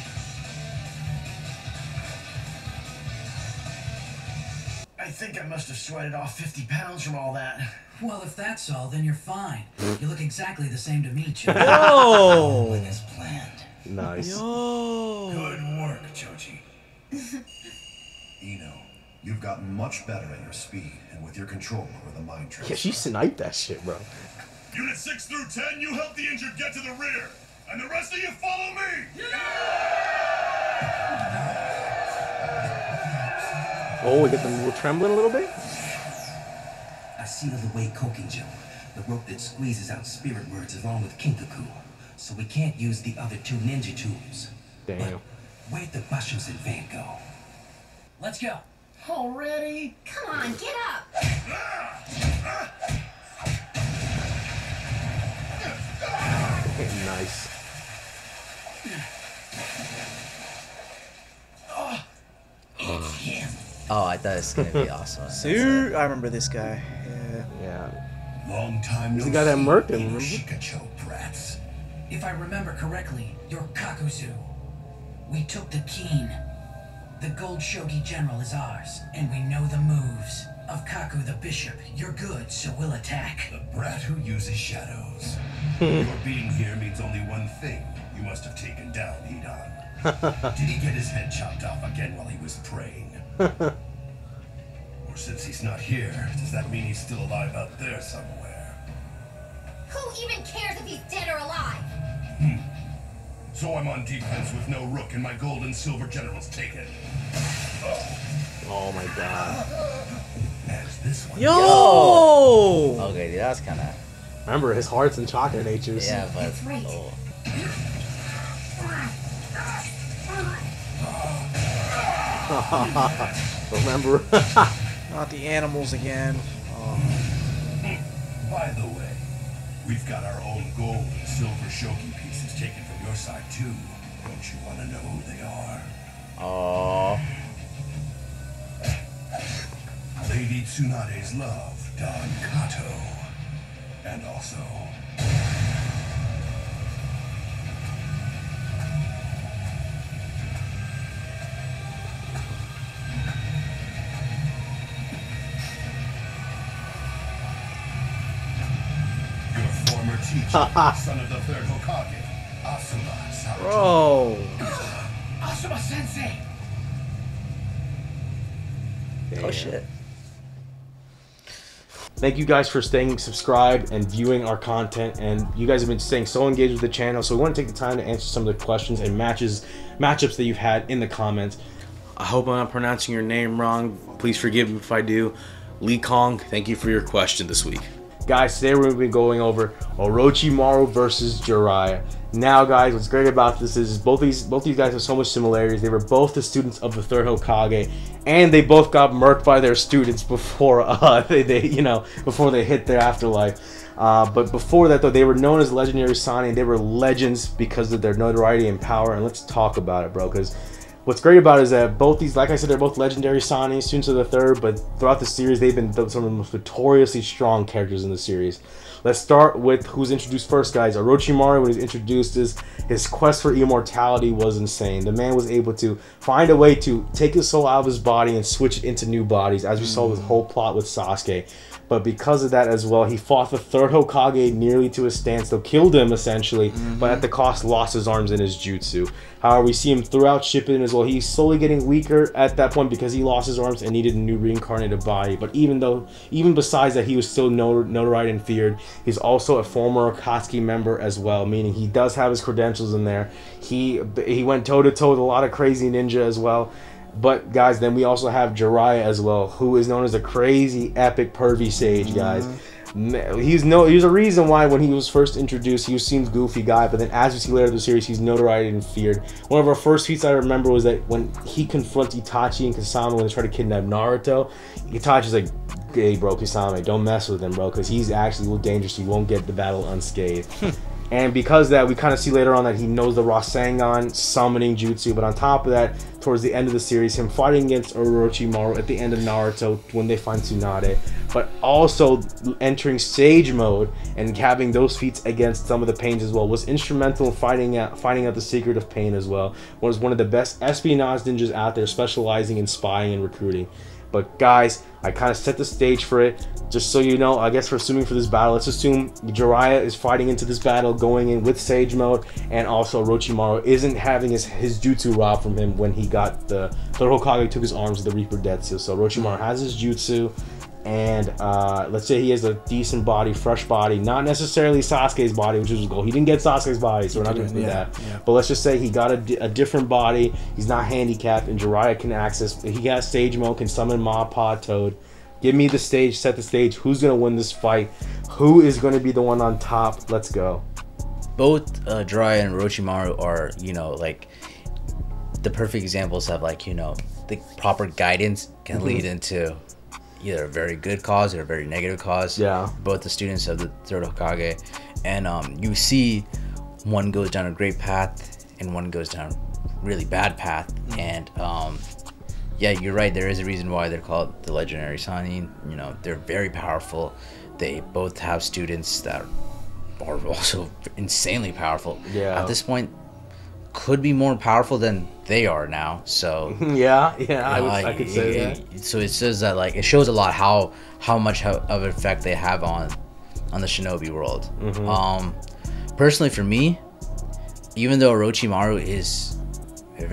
I think I must have sweated off 50 pounds from all that. Well, if that's all, then you're fine. You look exactly the same to me, Choji. Yo! As planned. Nice. Yo! Good work, Choji. Ino, you've gotten much better at your speed and with your control over the mind trick. Yeah, she sniped that shit, bro. Unit 6 through 10, you help the injured get to the rear. And the rest of you follow me. Oh, we get them little trembling a little bit? I see sealed away Kokinjo, the rope that squeezes out spirit words along with Kinkaku. So we can't use the other two ninja tools. Damn. Where'd the Bashos and Van go? Let's go. Already? Come on, get up! nice. Oh, I thought it was gonna be awesome. Dude, I remember this guy. Yeah. Yeah. Long time He's no the guy that see, murked him, remember? Shikacho brats. If I remember correctly, you're Kakuzu. We took the Keen. The Gold Shogi General is ours, and we know the moves. Of Kaku the Bishop, you're good, so we'll attack. The brat who uses shadows. Hmm. Your being here means only one thing. You must have taken down Hidan. Did he get his head chopped off again while he was praying? or since he's not here, does that mean he's still alive out there somewhere? Who even cares if he's dead or alive? Hmm. So I'm on defense with no rook and my gold and silver generals taken. Oh, oh my god. As this one. Yo! Okay, that's kind of. Remember, his heart's in chocolate natures. Yeah, but. That's right. Oh. Remember? Not the animals again. Oh. By the way, we've got our own gold and silver shogi pieces taken from your side too. Don't you want to know who they are? Oh. Lady Tsunade's love, Dan Kato. And also... son of the third Hokage, Asuma Sarutobi. Bro. Asuma Sensei! Oh shit. Thank you guys for staying subscribed and viewing our content. And you guys have been staying so engaged with the channel. So we want to take the time to answer some of the questions and matches, matchups that you've had in the comments. I hope I'm not pronouncing your name wrong. Please forgive me if I do. Lee Kong, thank you for your question this week. Guys, today we're going to be going over Orochimaru versus Jiraiya. Now, guys, what's great about this is both these both these guys have so much similarities. They were both the students of the third Hokage, and they both got murked by their students before uh, they, they you know before they hit their afterlife. Uh, but before that, though, they were known as legendary Sannin. They were legends because of their notoriety and power. And let's talk about it, bro. Because what's great about it is that both these, like I said, they're both legendary Sannin, students of the third. But throughout the series, they've been some of the most notoriously strong characters in the series. Let's start with who's introduced first, guys. Orochimaru, when he's introduced, his, his quest for immortality was insane. The man was able to find a way to take his soul out of his body and switch it into new bodies, as we saw with the mm. whole plot with Sasuke. But because of that as well, he fought the third Hokage nearly to a standstill, killed him essentially, mm-hmm. but at the cost lost his arms and his jutsu. However, we see him throughout Shippuden as well. He's slowly getting weaker at that point because he lost his arms and needed a new reincarnated body. But even though, even besides that, he was still notor- notoriety and feared. He's also a former Akatsuki member as well, meaning he does have his credentials in there. He he went toe to toe with a lot of crazy ninja as well. But guys, then we also have Jiraiya as well, who is known as a crazy epic pervy sage, guys. Mm-hmm. Ma- He's no he's a reason why when he was first introduced he was seems goofy guy, but then as we see later in the series, he's notoriety and feared. One of our first feats I remember was that when he confronts Itachi and Kisame when they try to kidnap Naruto, Itachi's like, "Hey, bro, Kisame, don't mess with him, bro, because he's actually a little dangerous. You won't get the battle unscathed." Hmm. And because of that, we kind of see later on that he knows the Rasengan summoning jutsu. But on top of that, towards the end of the series, him fighting against Orochimaru at the end of Naruto when they find Tsunade, but also entering Sage mode and having those feats against some of the Pains as well was instrumental in finding out finding out the secret of pain as well. Was one of the best espionage ninjas out there, specializing in spying and recruiting. But guys, I kind of set the stage for it. Just so you know, I guess we're assuming for this battle, let's assume Jiraiya is fighting into this battle, going in with Sage mode, and also Orochimaru isn't having his, his jutsu robbed from him when he got the third Hokage took his arms of the Reaper Detsu. So Orochimaru has his jutsu, and uh, let's say he has a decent body, fresh body, not necessarily Sasuke's body, which is his goal. He didn't get Sasuke's body, so we're not going to do Yeah, that. yeah. But let's just say he got a, a different body. He's not handicapped, and Jiraiya can access. He got Sage mode, can summon Mappa Toad. Give me the stage, set the stage. Who's gonna win this fight? Who is gonna be the one on top? Let's go. both uh, Jiraiya and Orochimaru are, you know, like the perfect examples of like, you know, the proper guidance can Mhm. lead into either a very good cause or a very negative cause. Yeah. Both the students of the third Hokage, and um, you see one goes down a great path and one goes down a really bad path, and um, yeah, you're right. There is a reason why they're called the legendary Sannin. You know, they're very powerful. They both have students that are also insanely powerful. Yeah. At this point, could be more powerful than they are now. So Yeah, yeah, I would- I could say it- So it says that like it shows a lot how how much of an effect they have on on the Shinobi world. Mhm. Um, personally, for me, even though Orochimaru is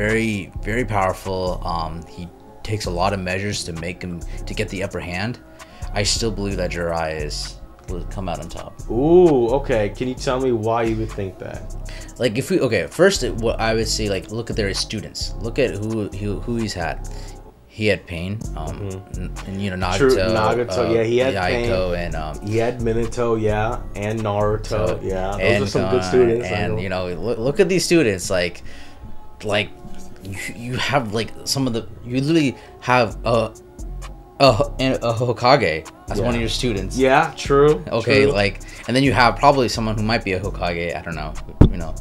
very very powerful, um, he takes a lot of measures to make him to get the upper hand. I still believe that Jiraiya is will come out on top. Ooh, okay. Can you tell me why you would think that? Like if we okay, first it- what I would say like look at their students. Look at who who, who he's had. He had Pain, um, n- and you know Nagato, True, Nagato, uh, yeah, he had Yahiko, Pain. and um, he had Minato, yeah, and Naruto, So, yeah. Those and are some good students. And you know, look, look at these students. Like, like you, you have like some of the you literally have a a, a Hokage as one of your students. Yeah, true, Okay, true. like, and then you have probably someone who might be a Hokage. I don't know. You know,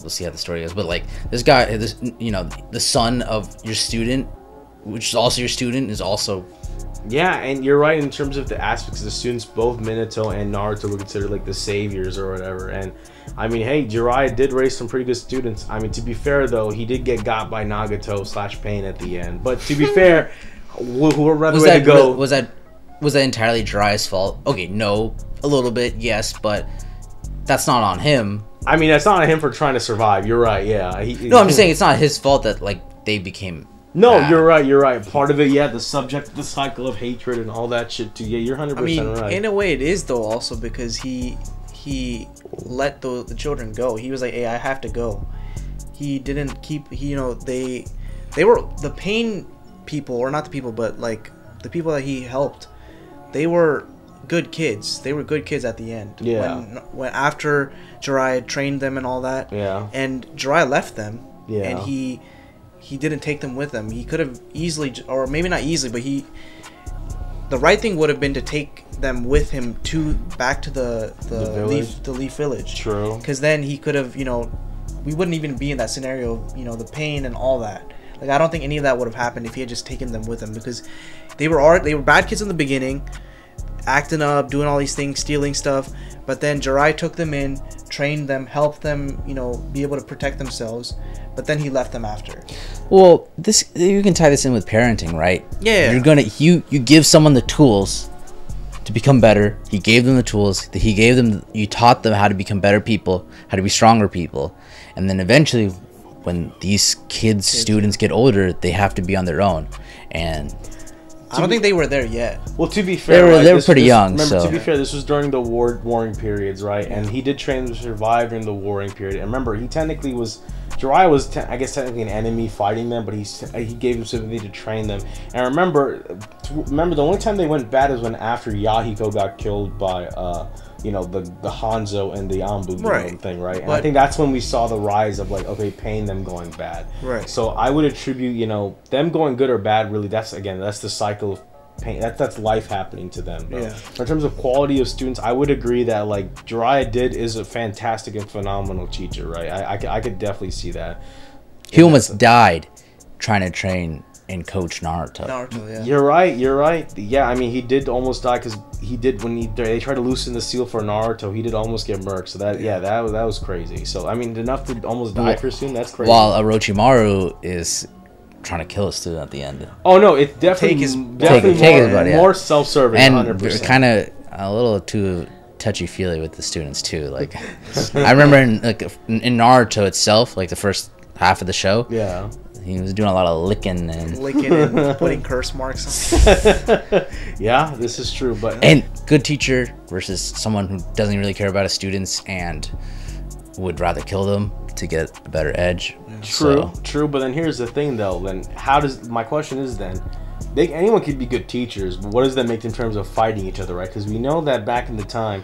we'll see how the story goes. But like this guy, this you know, the son of your student, which is also your student, is also Yeah, and you're right in terms of the aspects of the students. Both Minato and Naruto were considered like the saviors or whatever. And I mean, hey, Jiraiya did raise some pretty good students. I mean, to be fair though, he did get got by Nagato slash Pain at the end. But to be fair, who who would rather was way that to go? was that was that entirely Jiraiya's fault? Okay, no, a little bit, yes, but that's not on him. I mean, that's not on him for trying to survive. You're right. Yeah. He, No, I'm just saying it's not his fault that like they became. No, bad. you're right. You're right. Part of it, yeah, the subject, the cycle of hatred and all that shit too. Yeah, you're hundred I mean, percent right. in a way, it is though also because he he let the the children go. He was like, "Hey, I have to go." He didn't keep. He, you know, they they were the pain people, or not the people, but like the people that he helped. They were good kids. They were good kids at the end. Yeah. When, when after Jiraiya trained them and all that. Yeah. And Jiraiya left them. Yeah. And he he didn't take them with him. He could have easily, or maybe not easily, but he. The right thing would have been to take them with him to back to the the, The village? leaf the leaf village. True. Because then he could have, you know, we wouldn't even be in that scenario. You know, the pain and all that. Like I don't think any of that would have happened if he had just taken them with him because they were already, they were bad kids in the beginning, acting up, doing all these things, stealing stuff. But then Jirai took them in, trained them, helped them, you know, be able to protect themselves. But then he left them after. Well, this you can tie this in with parenting, right? Yeah. You're gonna you you give someone the tools to become better. He gave them the tools. That he gave them. You taught them how to become better people, how to be stronger people, and then eventually, when these kids, students get older, they have to be on their own. And I don't think they were there yet. Well, to be fair, they were- right, they were this- pretty this- young, Remember, so- to be fair, this was during the war warring periods, right? And he did train them to survive during the warring period. And remember, he technically was Jiraiya was, I guess, technically an enemy fighting them, but he he gave him sympathy to train them. And remember, remember the only time they went bad is when after Yahiko got killed by, uh, you know, the the Hanzo and the Anbu Right. thing, right? And I think that's when we saw the rise of like, okay, paying them going bad. Right. So I would attribute, you know, them going good or bad. Really, that's again, that's the cycle of pain. That, that's life happening to them. bro. Yeah. In terms of quality of students, I would agree that like Jiraiya did is a fantastic and phenomenal teacher, right? I, I, could- I could definitely see that. he almost died trying to train and coach Naruto. Naruto, yeah. You're right. You're right. Yeah, I mean, he did almost die because he did when he they tried to loosen the seal for Naruto. He did almost get murked. So that yeah, that was that was crazy. So I mean, enough to almost die for a student. That's crazy. While Orochimaru is trying to kill a student at the end. oh no, it's definitely Take his- definitely take, take more, his buddy, yeah. self-serving. and 100%. kind of a little too touchy feely with the students too. Like I remember in like in in Naruto itself, like the first half of the show, yeah. he was doing a lot of licking and Licking and putting curse marks. on yeah, this is true. But and good teacher versus someone who doesn't really care about his students and would rather kill them to get a better edge. True, So, true. But then here's the thing, though. Then how does my question is then? They, anyone could be good teachers, but what does that make in terms of fighting each other, right? Because we know that back in the time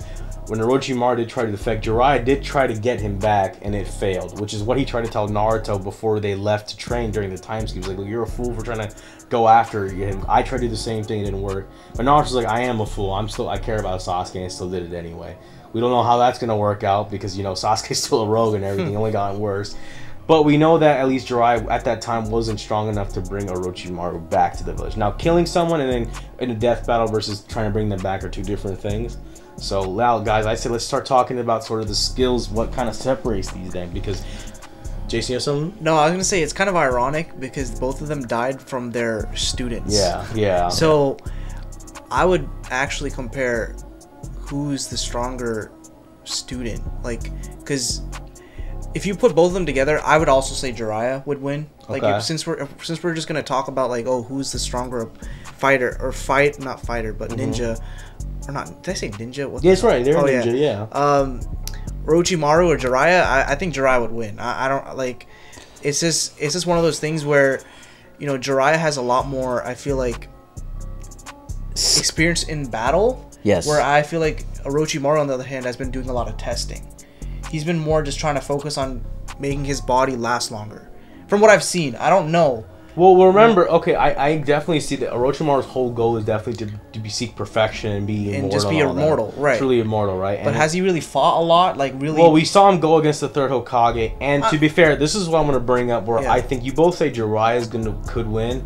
when Orochimaru did try to defect, Jiraiya did try to get him back, and it failed, which is what he tried to tell Naruto before they left to train during the time skip. He was like, "You're a fool for trying to go after him. I tried to do the same thing, it didn't work." But Naruto's like, "I am a fool. I'm still. I care about Sasuke, and still did it anyway." We don't know how that's gonna work out because you know Sasuke's still a rogue and everything. only gotten worse. But we know that at least Jiraiya at that time wasn't strong enough to bring Orochimaru back to the village. Now, killing someone and then in a death battle versus trying to bring them back are two different things. So, now, guys, I say let's start talking about sort of the skills, what kind of separates these then, because Jason, you have something? No, I was gonna say it's kind of ironic because both of them died from their students. Yeah, yeah. So, I would actually compare who's the stronger student, like, because if you put both of them together, I would also say Jiraiya would win. Like, Okay. if, since we're since we're just gonna talk about like, oh, who's the stronger fighter or fight, not fighter, but Mhm. ninja, or not? Did I say ninja? What Yeah, that's right, they're hell? ninja, yeah. Um, Orochimaru or Jiraiya, I, I think Jiraiya would win. I, I don't like. It's just it's just one of those things where, you know, Jiraiya has a lot more. I feel like experience in battle. Yes. Where I feel like Orochimaru, on the other hand, has been doing a lot of testing. He's been more just trying to focus on making his body last longer. From what I've seen, I don't know. Well, remember, okay, I, I definitely see that Orochimaru's whole goal is definitely to, to be seek perfection and be And immortal. just be and immortal, right. Truly immortal, right? But has he really fought a lot? Like really? Well, we saw him go against the third Hokage, and to Uh, be fair, this is what I'm gonna bring up. Where Yeah. I think you both say Jiraiya is gonna could win.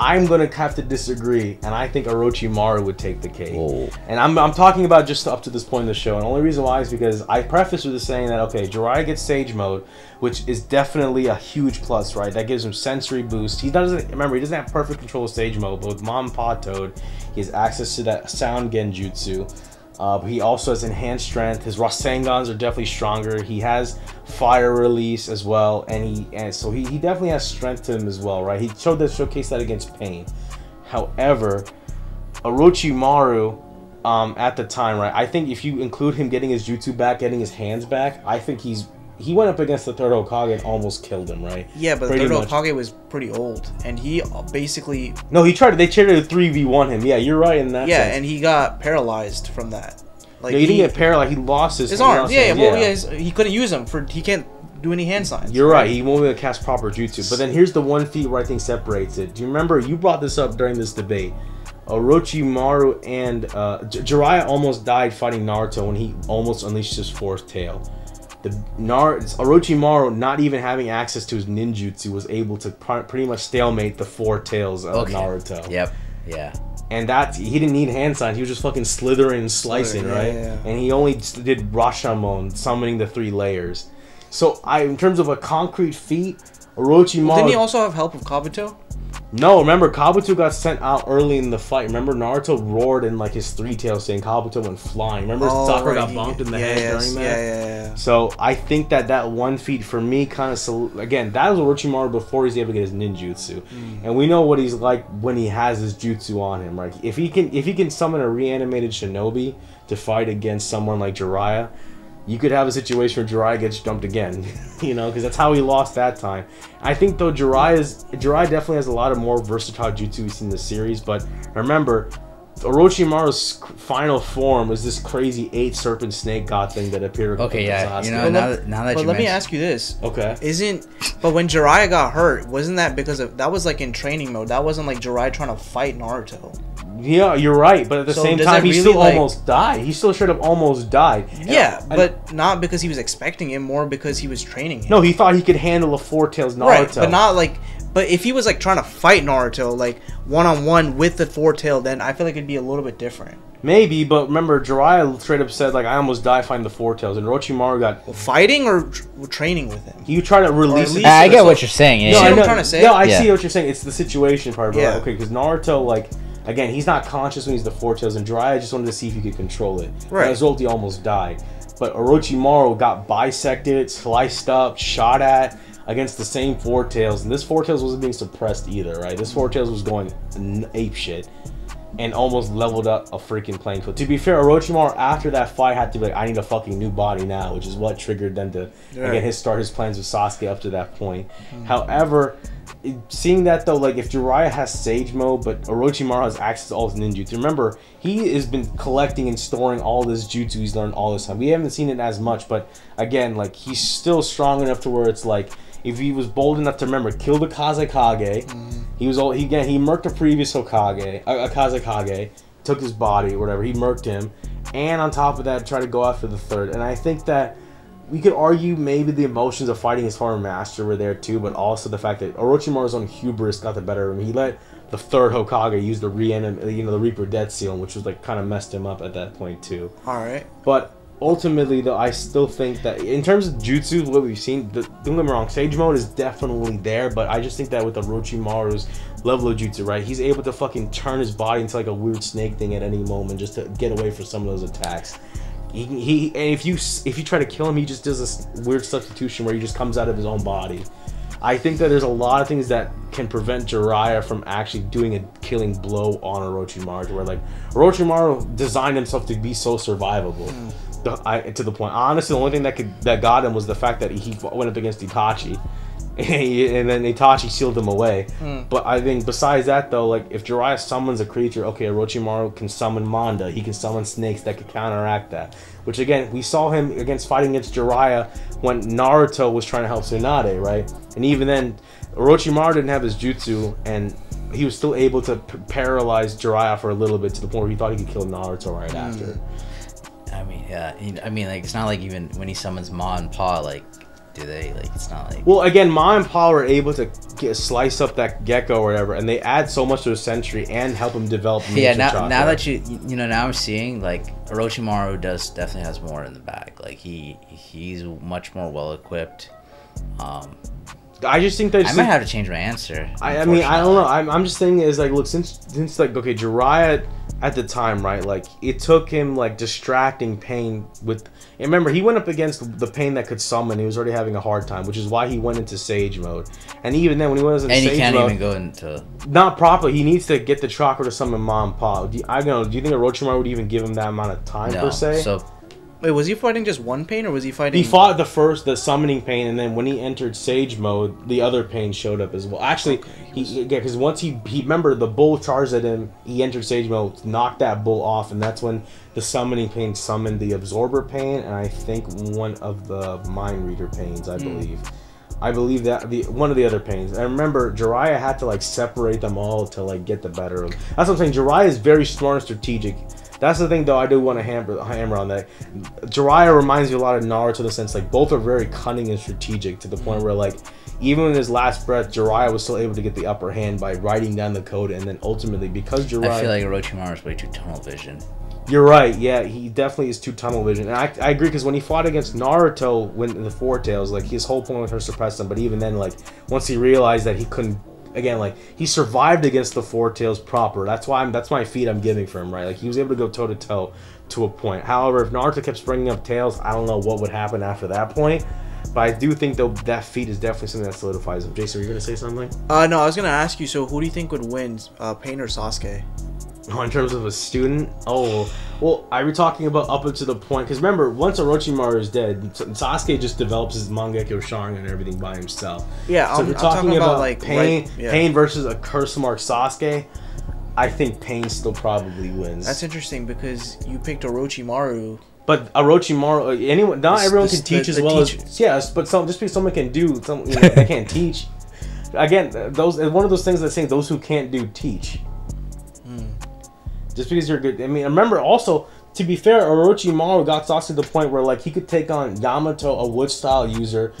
I'm gonna have to disagree, and I think Orochimaru would take the cake. Oh. And I'm, I'm talking about just up to this point in the show, and the only reason why is because I preface with the saying that okay, Jiraiya gets Sage Mode, which is definitely a huge plus, right? That gives him sensory boost. He doesn't remember he doesn't have perfect control of Sage Mode, but with Mom Pa Toad, he has access to that Sound Genjutsu. Uh, but he also has enhanced strength. His Rasengans are definitely stronger. He has fire release as well, and he and so he, he definitely has strength to him as well, right? He showed that showcase that against Pain. However, Orochimaru, um, at the time, right? I think if you include him getting his jutsu back, getting his hands back, I think he's he went up against the third Hokage and almost killed him, right? Yeah, but Pretty the third much. Hokage was pretty old, and he basically No, he tried. They tried to three v one him. Yeah, you're right in that. yeah, sense. and he got paralyzed from that. Like no, he, didn't get paralyzed. He lost his his arms. Yeah, yeah, well, yeah, his- he couldn't use them for he can't do any hand signs. You're right. He won't be able to cast proper jutsu. But then here's the one feat where I think separates it. Do you remember you brought this up during this debate? Orochimaru and uh, Jiraiya almost died fighting Naruto when he almost unleashed his fourth tail. The Nar- Orochimaru, not even having access to his ninjutsu, was able to pr- pretty much stalemate the four tails of Okay. Naruto. Yep. Yeah. And that he didn't need hand signs. He was just fucking slithering and slicing, Slithering, right? yeah, yeah, yeah. And he only did Rashomon, summoning the three layers. So I, in terms of a concrete feat, Orochimaru. Didn't he also have help of Kabuto? No, remember Kabuto got sent out early in the fight. Remember Naruto roared in like his three tails saying Kabuto went flying. Remember Oh, Sakura right, got bumped in the yeah, head during that. yeah, yeah, yeah. So I think that that one feat for me kind of sol- again that was Orochimaru before he's able to get his ninjutsu, Mm. and we know what he's like when he has his jutsu on him. Right? If he can if he can summon a reanimated shinobi to fight against someone like Jiraiya, you could have a situation where Jiraiya gets jumped again. you know, because that's how he lost that time. I think though Jiraiya's Jiraiya definitely has a lot of more versatile jutsu we've seen in the series, but remember. Orochimaru's final form was this crazy eight serpent snake god thing that appeared. Okay, yeah, you know, But now let- that- now that but you let me ask you this. Okay. Isn't but when Jiraiya got hurt, wasn't that because of that was like in training mode? That wasn't like Jiraiya trying to fight Naruto. Yeah, you're right, but at the So same time, it he really, still like- almost died. He still should have almost died. Yeah, And- but not because he was expecting him, more because he was training him. no, he thought he could handle a four tails Naruto. Right, but not like. But if he was like trying to fight Naruto, like one on one with the four tail, then I feel like it'd be a little bit different. maybe. But remember, Jiraiya straight up said like, "I almost died fighting the four tails," and Orochimaru got fighting or tr- training with him. You try to release. it. I get what you're saying. Yeah. No, See I what I'm trying to say? No, I Yeah. see what you're saying. It's the situation part, bro. Yeah. Okay, because Naruto, like, again, he's not conscious when he's the four tails, and Jiraiya just wanted to see if he could control it. Right. As a result, he almost died. But Orochimaru got bisected, sliced up, shot at against the same four tails, and this four tails wasn't being suppressed either, right? This four tails was going ape shit. And almost leveled up a freaking playing field. To be fair, Orochimaru after that fight had to be like, I need a fucking new body now, which is what triggered them to again his start his plans with Sasuke up to that point. Mm-hmm. However, it- seeing that though, like if Jiraiya has Sage mode, but Orochimaru has access to all his ninjutsu. Remember, he has been collecting and storing all this jutsu he's learned all this time. We haven't seen it as much, but again, like he's still strong enough to where it's like if he was bold enough to remember kill the Kazekage, mm-hmm. he was all he again he murked a previous Hokage, a, a Kazekage, took his body whatever, he murked him, and on top of that, try to go after the third. And I think that we could argue maybe the emotions of fighting his former master were there too, but also the fact that Orochimaru's own hubris got the better of him. He let the third Hokage use the reanim, you know, the Reaper Death Seal, which was like kind of messed him up at that point too. All right. But ultimately, though, I still think that in terms of jutsu, what we've seen, the, don't get me wrong, Sage mode is definitely there, but I just think that with Orochimaru's level of jutsu, right, he's able to fucking turn his body into like a weird snake thing at any moment just to get away from some of those attacks. He, he and if you if you try to kill him, he just does this weird substitution where he just comes out of his own body. I think that there's a lot of things that can prevent Jiraiya from actually doing a killing blow on Orochimaru, where like Orochimaru designed himself to be so survivable. Hmm. The, I, to the point, honestly, the only thing that could that got him was the fact that he went up against Itachi, and then Itachi sealed them away. Mm. But I think besides that though, like if Jiraiya summons a creature, okay, Orochimaru can summon Manda. He can summon snakes that could counteract that. Which again, we saw him against fighting against Jiraiya when Naruto was trying to help Tsunade, right? And even then, Orochimaru didn't have his jutsu, and he was still able to p- paralyze Jiraiya for a little bit to the point where he thought he could kill Naruto right after. I mean, yeah. I mean, like it's not like even when he summons Ma and Pa, like, do they like? It's not like. Well, again, Ma and Pa are able to get, slice up that gecko or whatever, and they add so much to the century and help him develop. yeah, now, chakra. now that you you know now I'm seeing like Orochimaru does definitely has more in the bag. Like he he's much more well equipped. Um, I just think that I might have to change my answer. I, I mean, I don't know. I'm, I'm just saying is like, look, since since like, okay, Jiraiya at the time, right? Like, it took him like distracting pain with. And remember, he went up against the pain that could summon. He was already having a hard time, which is why he went into Sage mode. And even then, when he was in and Sage he can't mode, even go into. not properly. He needs to get the chakra to summon Mom and Pa. Do you, I don't know. Do you think a Orochimaru would even give him that amount of time No, per se? so Wait, was he fighting just one pain, or was he fighting? He fought the first, the summoning pain, and then when he entered Sage mode, the other pain showed up as well. Actually, he yeah, because once he he remember the bull charged at him, he entered Sage mode, knocked that bull off, and that's when the summoning pain summoned the absorber pain, and I think one of the mind reader pains, I Hmm. believe. I believe that the one of the other pains. And remember, Jiraiya had to like separate them all to like get the better of. That's what I'm saying. Jiraiya is very smart and strategic. That's the thing, though. I do want to hammer hammer on that. Jiraiya reminds me a lot of Naruto in the sense like both are very cunning and strategic to the point where like even in his last breath, Jiraiya was still able to get the upper hand by writing down the code, and then ultimately because Jiraiya, I feel like Orochimaru is way too tunnel vision. you're right. Yeah, he definitely is too tunnel vision, and I, I agree because when he fought against Naruto when in the Four Tails, like his whole point was to suppress him, But even then, like once he realized that he couldn't, again, like he survived against the Four Tails proper. That's why I'm that's my feat I'm giving for him, right? Like he was able to go toe to toe to a point. However, if Naruto kept springing up Tails, I don't know what would happen after that point. But I do think though that feat is definitely something that solidifies him. Jason, are you gonna say something? Uh, no, I was gonna ask you. So, who do you think would win, uh, Pain or Sasuke? Oh, in terms of a student, oh, well, are we talking about up to the point? Because remember, once Orochimaru is dead, Sasuke just develops his Mangekyo Sharingan and everything by himself. Yeah, so I'm- you're talking talking, about, about, like, Pain, right- yeah. Pain versus a curse mark Sasuke, I think Pain still probably wins. That's interesting because you picked Orochimaru. But Orochimaru, uh, anyone, not This- everyone this- can teach the- as the well teacher- as yes, but some just because someone can do, some you know, they can't teach. Again, those one of those things that say those who can't do teach. Just because you're good, I mean, remember also to be fair, Orochimaru got Sasuke to the point where like he could take on Yamato, a wood style user,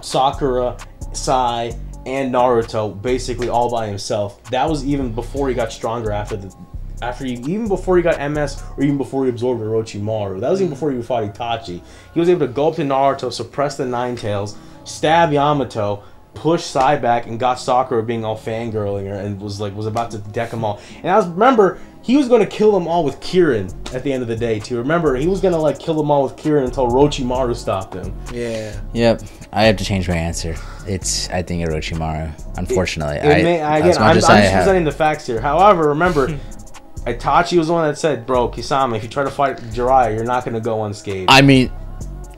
Sakura, Sai, and Naruto basically all by himself. That was even before he got stronger after the after he even before he got MS or even before he absorbed Orochimaru. That was even before he fought Itachi. He was able to go up to Naruto, suppress the Nine Tails, stab Yamato, push Sai back, and got Sakura being all fangirling her and was like was about to deck them all. And I was remember he was gonna kill them all with Kirin at the end of the day too. Remember he was gonna like kill them all with Kirin until Orochimaru stopped him. Yeah. Yep, I have to change my answer. It's I think Orochimaru. Unfortunately, It I, may, again, I'm, I'm I just have, presenting the facts here. However, remember, Itachi was the one that said, "Bro, Kisame, if you try to fight Jiraiya, you're not gonna go unscathed." I mean,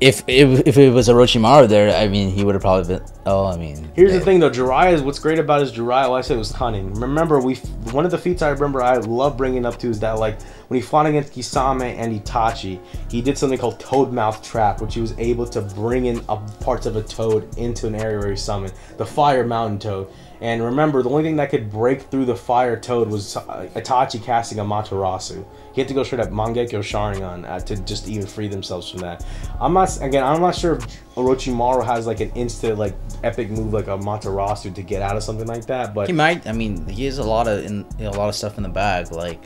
if if, if it was Orochimaru there, I mean, he would have probably been. Oh, I mean, Here's the thing, though. Jiraiya is what's great about his Jiraiya. Like I said, was cunning. Remember, we one of the feats I remember I love bringing up too is that like when he fought against Kisame and Itachi, he did something called Toad Mouth Trap, which he was able to bring in a, parts of a toad into an area where he summoned the Fire Mountain Toad. And remember, the only thing that could break through the Fire Toad was uh, Itachi casting Amaterasu. He had to go straight up Mangekyo Sharingan uh, to just even free themselves from that. I'm not again. I'm not sure if Orochimaru has like an instant like epic move like Amaterasu to get out of something like that, but he might. I mean, he has a lot of in a lot of stuff in the bag. Like,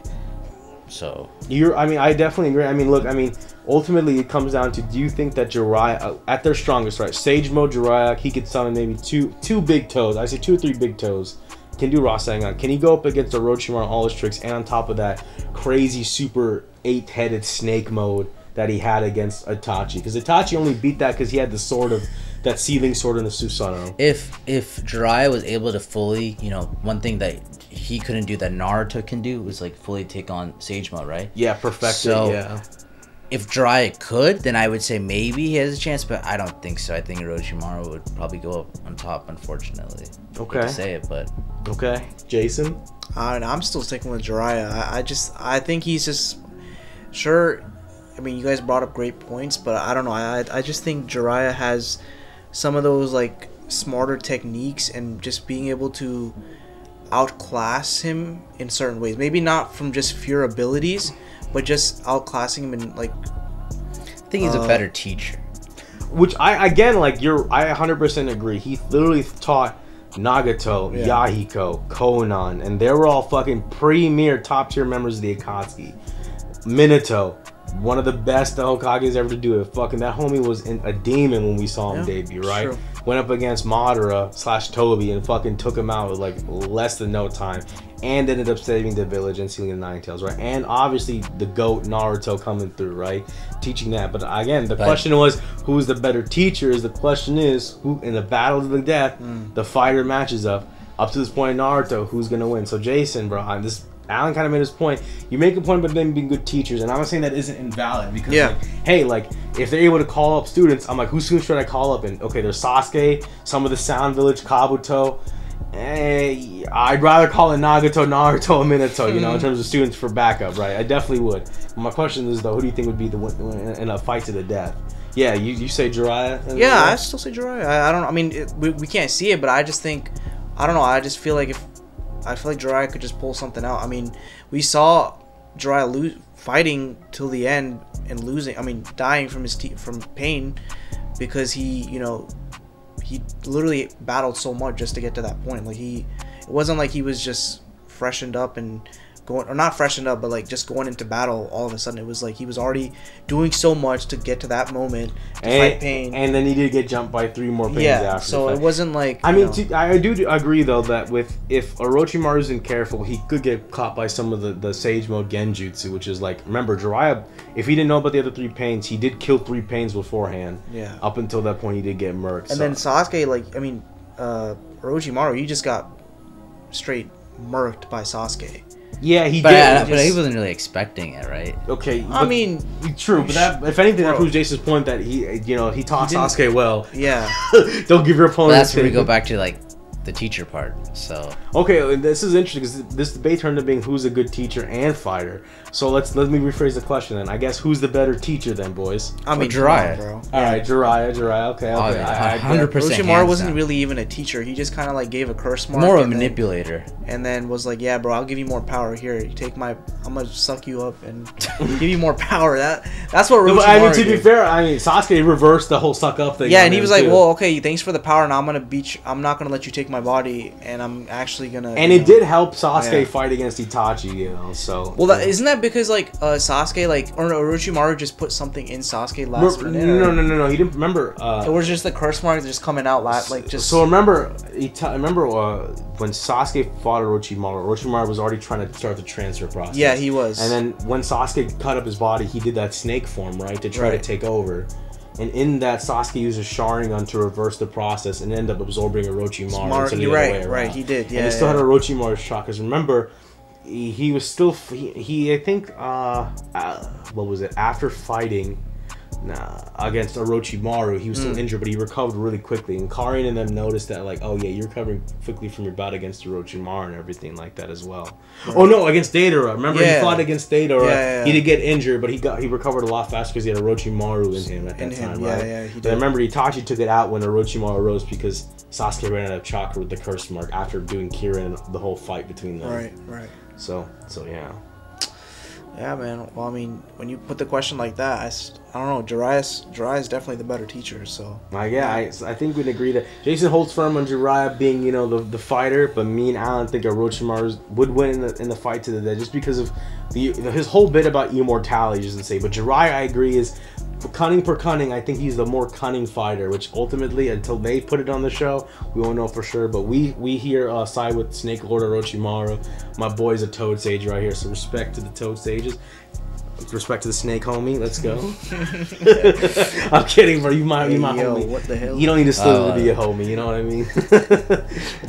so You're. I mean, I definitely agree. I mean, look. I mean, ultimately, it comes down to: Do you think that Jiraiya, uh, at their strongest, right? Sage mode Jiraiya, he could summon maybe two, two big toes. I say two or three big toes. Can do Rasengan. Can he go up against Orochimaru on all his tricks, and on top of that, crazy super eight-headed snake mode that he had against Itachi? Because Itachi only beat that because he had the sword of that seething sword in the Susanoo. if if Jiraiya was able to fully, you know, one thing that he couldn't do that Naruto can do was like fully take on Sage mode, right? Yeah, perfect it, yeah. If Jiraiya could, then I would say maybe he has a chance, but I don't think so. I think Orochimaru would probably go up on top, unfortunately. Hate Okay. to say it, but Okay, Jason. I don't know. I'm still sticking with Jiraiya. I, I just I think he's just sure. I mean, you guys brought up great points, but I don't know. I I just think Jiraiya has some of those like smarter techniques and just being able to outclass him in certain ways. Maybe not from just pure abilities, but just outclassing him in like. I think he's a Uh, better teacher. Which I again like you're I 100% agree. He literally taught Nagato, Yeah. Yahiko, Konan, and they were all fucking premier top tier members of the Akatsuki. Minato, one of the best the Hokage's ever to do it. Fucking that homie was in, a demon when we saw him Yeah, debut, right? true. Went up against Madara slash Toby and fucking took him out with like less than no time. And ended up saving the village and sealing the Nine Tails, right? And obviously the GOAT Naruto coming through, right? Teaching that. But again, the But- question was who's the better teacher? Is the question is who in the battle to the death, Hmm. the fighter matches up. Up to this point Naruto, who's gonna win? So Jason, bro, I- this Alan kind of made his point. You make a point about them being good teachers, and I'm not saying that isn't invalid because, Yeah. like, hey, like if they're able to call up students, I'm like, who students should I call up? And okay, there's Sasuke, some of the Sound Village, Kabuto. Hey, I'd rather call it Nagato, Naruto, and Minato, you know, in hmm. terms of students for backup, right? I definitely would. My question is though, who do you think would be the one in a fight to the death? Yeah, you, you say Jiraiya? Yeah, I still say Jiraiya. I, I don't. I mean, it, we, we can't see it, but I just think, I don't know. I just feel like if I feel like Jiraiya could just pull something out. I mean, we saw Jiraiya lose fighting till the end and losing. I mean, dying from his te- from pain because he, you know, he literally battled so much just to get to that point. Like he, it wasn't like he was just freshened up and going, or not freshened up, but like just going into battle all of a sudden. It was like he was already doing so much to get to that moment to fight pain. and then he did get jumped by three more pains Yeah, after. so it wasn't like, I mean, know- to, I I do agree though that with if Orochimaru isn't careful, he could get caught by some of the the Sage Mode Genjutsu, which is like remember Jiraiya. If he didn't know about the other three pains, he did kill three pains beforehand. Yeah. Up until that point, he did get murked. And so- then Sasuke, like, I mean, uh, Orochimaru, he just got straight murked by Sasuke. Yeah, he but, did. uh, He but just- he wasn't really expecting it, right? Okay, I mean, true, but that if anything, that proves Jason's point that he, you know, he taught He Sasuke well. Yeah. Don't give your But opponent. that's where we go back to like the teacher part. So Okay, uh, this is interesting because this debate turned into being who's a good teacher and fighter. So let's let me rephrase the question then. I guess who's the better teacher then, boys? I mean, come on, bro. All right, Jiraiya, Jiraiya. Okay, Oh, okay. I- I- 100% Orochimaru hands wasn't down. really even a teacher. He just kind of like gave a curse mark. more of a and then- manipulator. and then was like, "Yeah, bro, I'll give you more power. Here, you take my. I'm gonna suck you up and give you more power." That that's what No, Orochimaru I mean, to be fair, I mean, Sasuke reversed the whole suck up thing. Yeah, and he him, was like, "Well, okay, thanks for the power, and I'm gonna beat. You. I'm not gonna let you take my body, and I'm actually gonna." and it know- did help Sasuke Yeah. fight against Itachi, you know. So Well, that, isn't that because like uh, Sasuke, like or Orochimaru just put something in Sasuke last Re- minute? no, or- no, no, no. He didn't remember. Uh, It was just the curse mark just coming out, la- like just. So remember, Ita- remember uh, when Sasuke fought Orochimaru. Orochimaru was already trying to start the transfer process. Yeah, he was. And then when Sasuke cut up his body, he did that snake form, right, to try Right. to take over. And in that, Sasuke uses a Sharingan to reverse the process and end up absorbing Orochimaru. Smart- you're right, right, he did, and yeah, he still yeah. had Orochimaru's Cause remember, he, he was still he, he I think uh, uh what was it after fighting nah, against Orochimaru he was still Mm. injured but he recovered really quickly. And Karin and them noticed that like oh yeah you're recovering quickly from your bout against Orochimaru and everything like that as well. Oh no against Deidara. Remember he fought against Deidara. Yeah, yeah, he yeah. did get injured but he got he recovered a lot faster because he had Orochimaru in him at that time yeah, right? yeah, he But did. remember Itachi took it out when Orochimaru rose because Sasuke ran out of chakra with the curse mark after doing Kirin the whole fight between them. Right, right. so so yeah Yeah, man. Well, I mean, when you put the question like that, I, I don't know. Jiraiya's Jiraiya's definitely the better teacher. So. Like, yeah, I, I think we'd agree that Jason holds firm on Jiraiya being, you know, the, the fighter, but me and Alan think Orochimaru would win in the, in the fight to the death just because of the his whole bit about immortality, just to say. But Jiraiya, I agree, is cunning per cunning. I think he's the more cunning fighter, which ultimately, until they put it on the show, we won't know for sure. But we we here uh, side with Snake Lord Orochimaru. My boy's a Toad Sage right here, so respect to the Toad Sages. Respect to the snake homie. Let's go. I'm kidding, bro. You my you my Hey, yo, homie. what the hell? You don't need to slither Oh, to be a uh, homie. You know what I mean?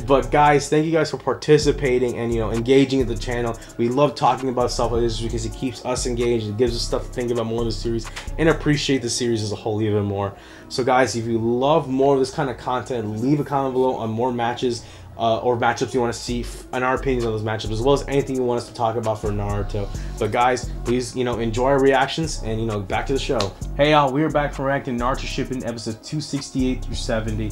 but guys, thank you guys for participating and you know engaging at the channel. We love talking about stuff like this because it keeps us engaged. It gives us stuff to think about more of the series and appreciate the series as a whole even more. So guys, if you love more of this kind of content, leave a comment below on more matches uh, or matchups you want to see and our opinions on those matchups as well as anything you want us to talk about for Naruto. But guys, please you know enjoy our reactions and you know back to the show. Hey y'all, we are back from reacting Naruto Shippuden episode 268 through 70.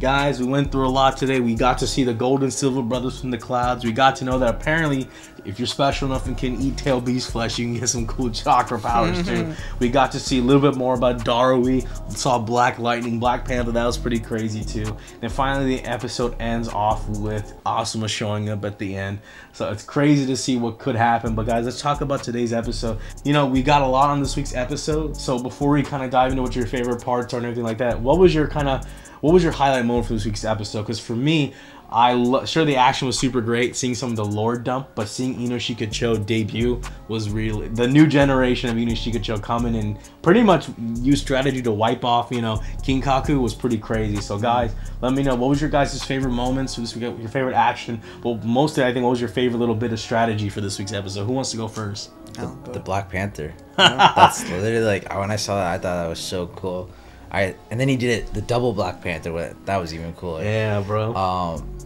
Guys, we went through a lot today. We got to see the Gold and Silver Brothers from the clouds. We got to know that apparently, if you're special enough and can eat tail beast flesh, you can get some cool chakra powers too. We got to see a little bit more about Darui. Saw Black Lightning, Black Panther. That was pretty crazy too. And finally, the episode ends off with Asuma showing up at the end. So it's crazy to see what could happen. But guys, let's talk about today's episode. You know, we got a lot on this week's episode. So before we kind of dive into what your favorite parts are and everything like that, what was your kind of what was your highlight moment for this week's episode? Because for me, I lo- sure the action was super great, seeing some of the lore dump, but seeing Inoshika Cho debut was really the new generation of Inoshika Cho coming and pretty much use strategy to wipe off, you know, Kinkaku was pretty crazy. So guys, let me know what was your guys' favorite moments, this week, your favorite action, but mostly I think what was your favorite little bit of strategy for this week's episode. Who wants to go first? The, oh, the Black Panther. That's literally like when I saw that, I thought that was so cool. I and then he did it the double Black Panther. That was even cooler. Yeah, bro. Um,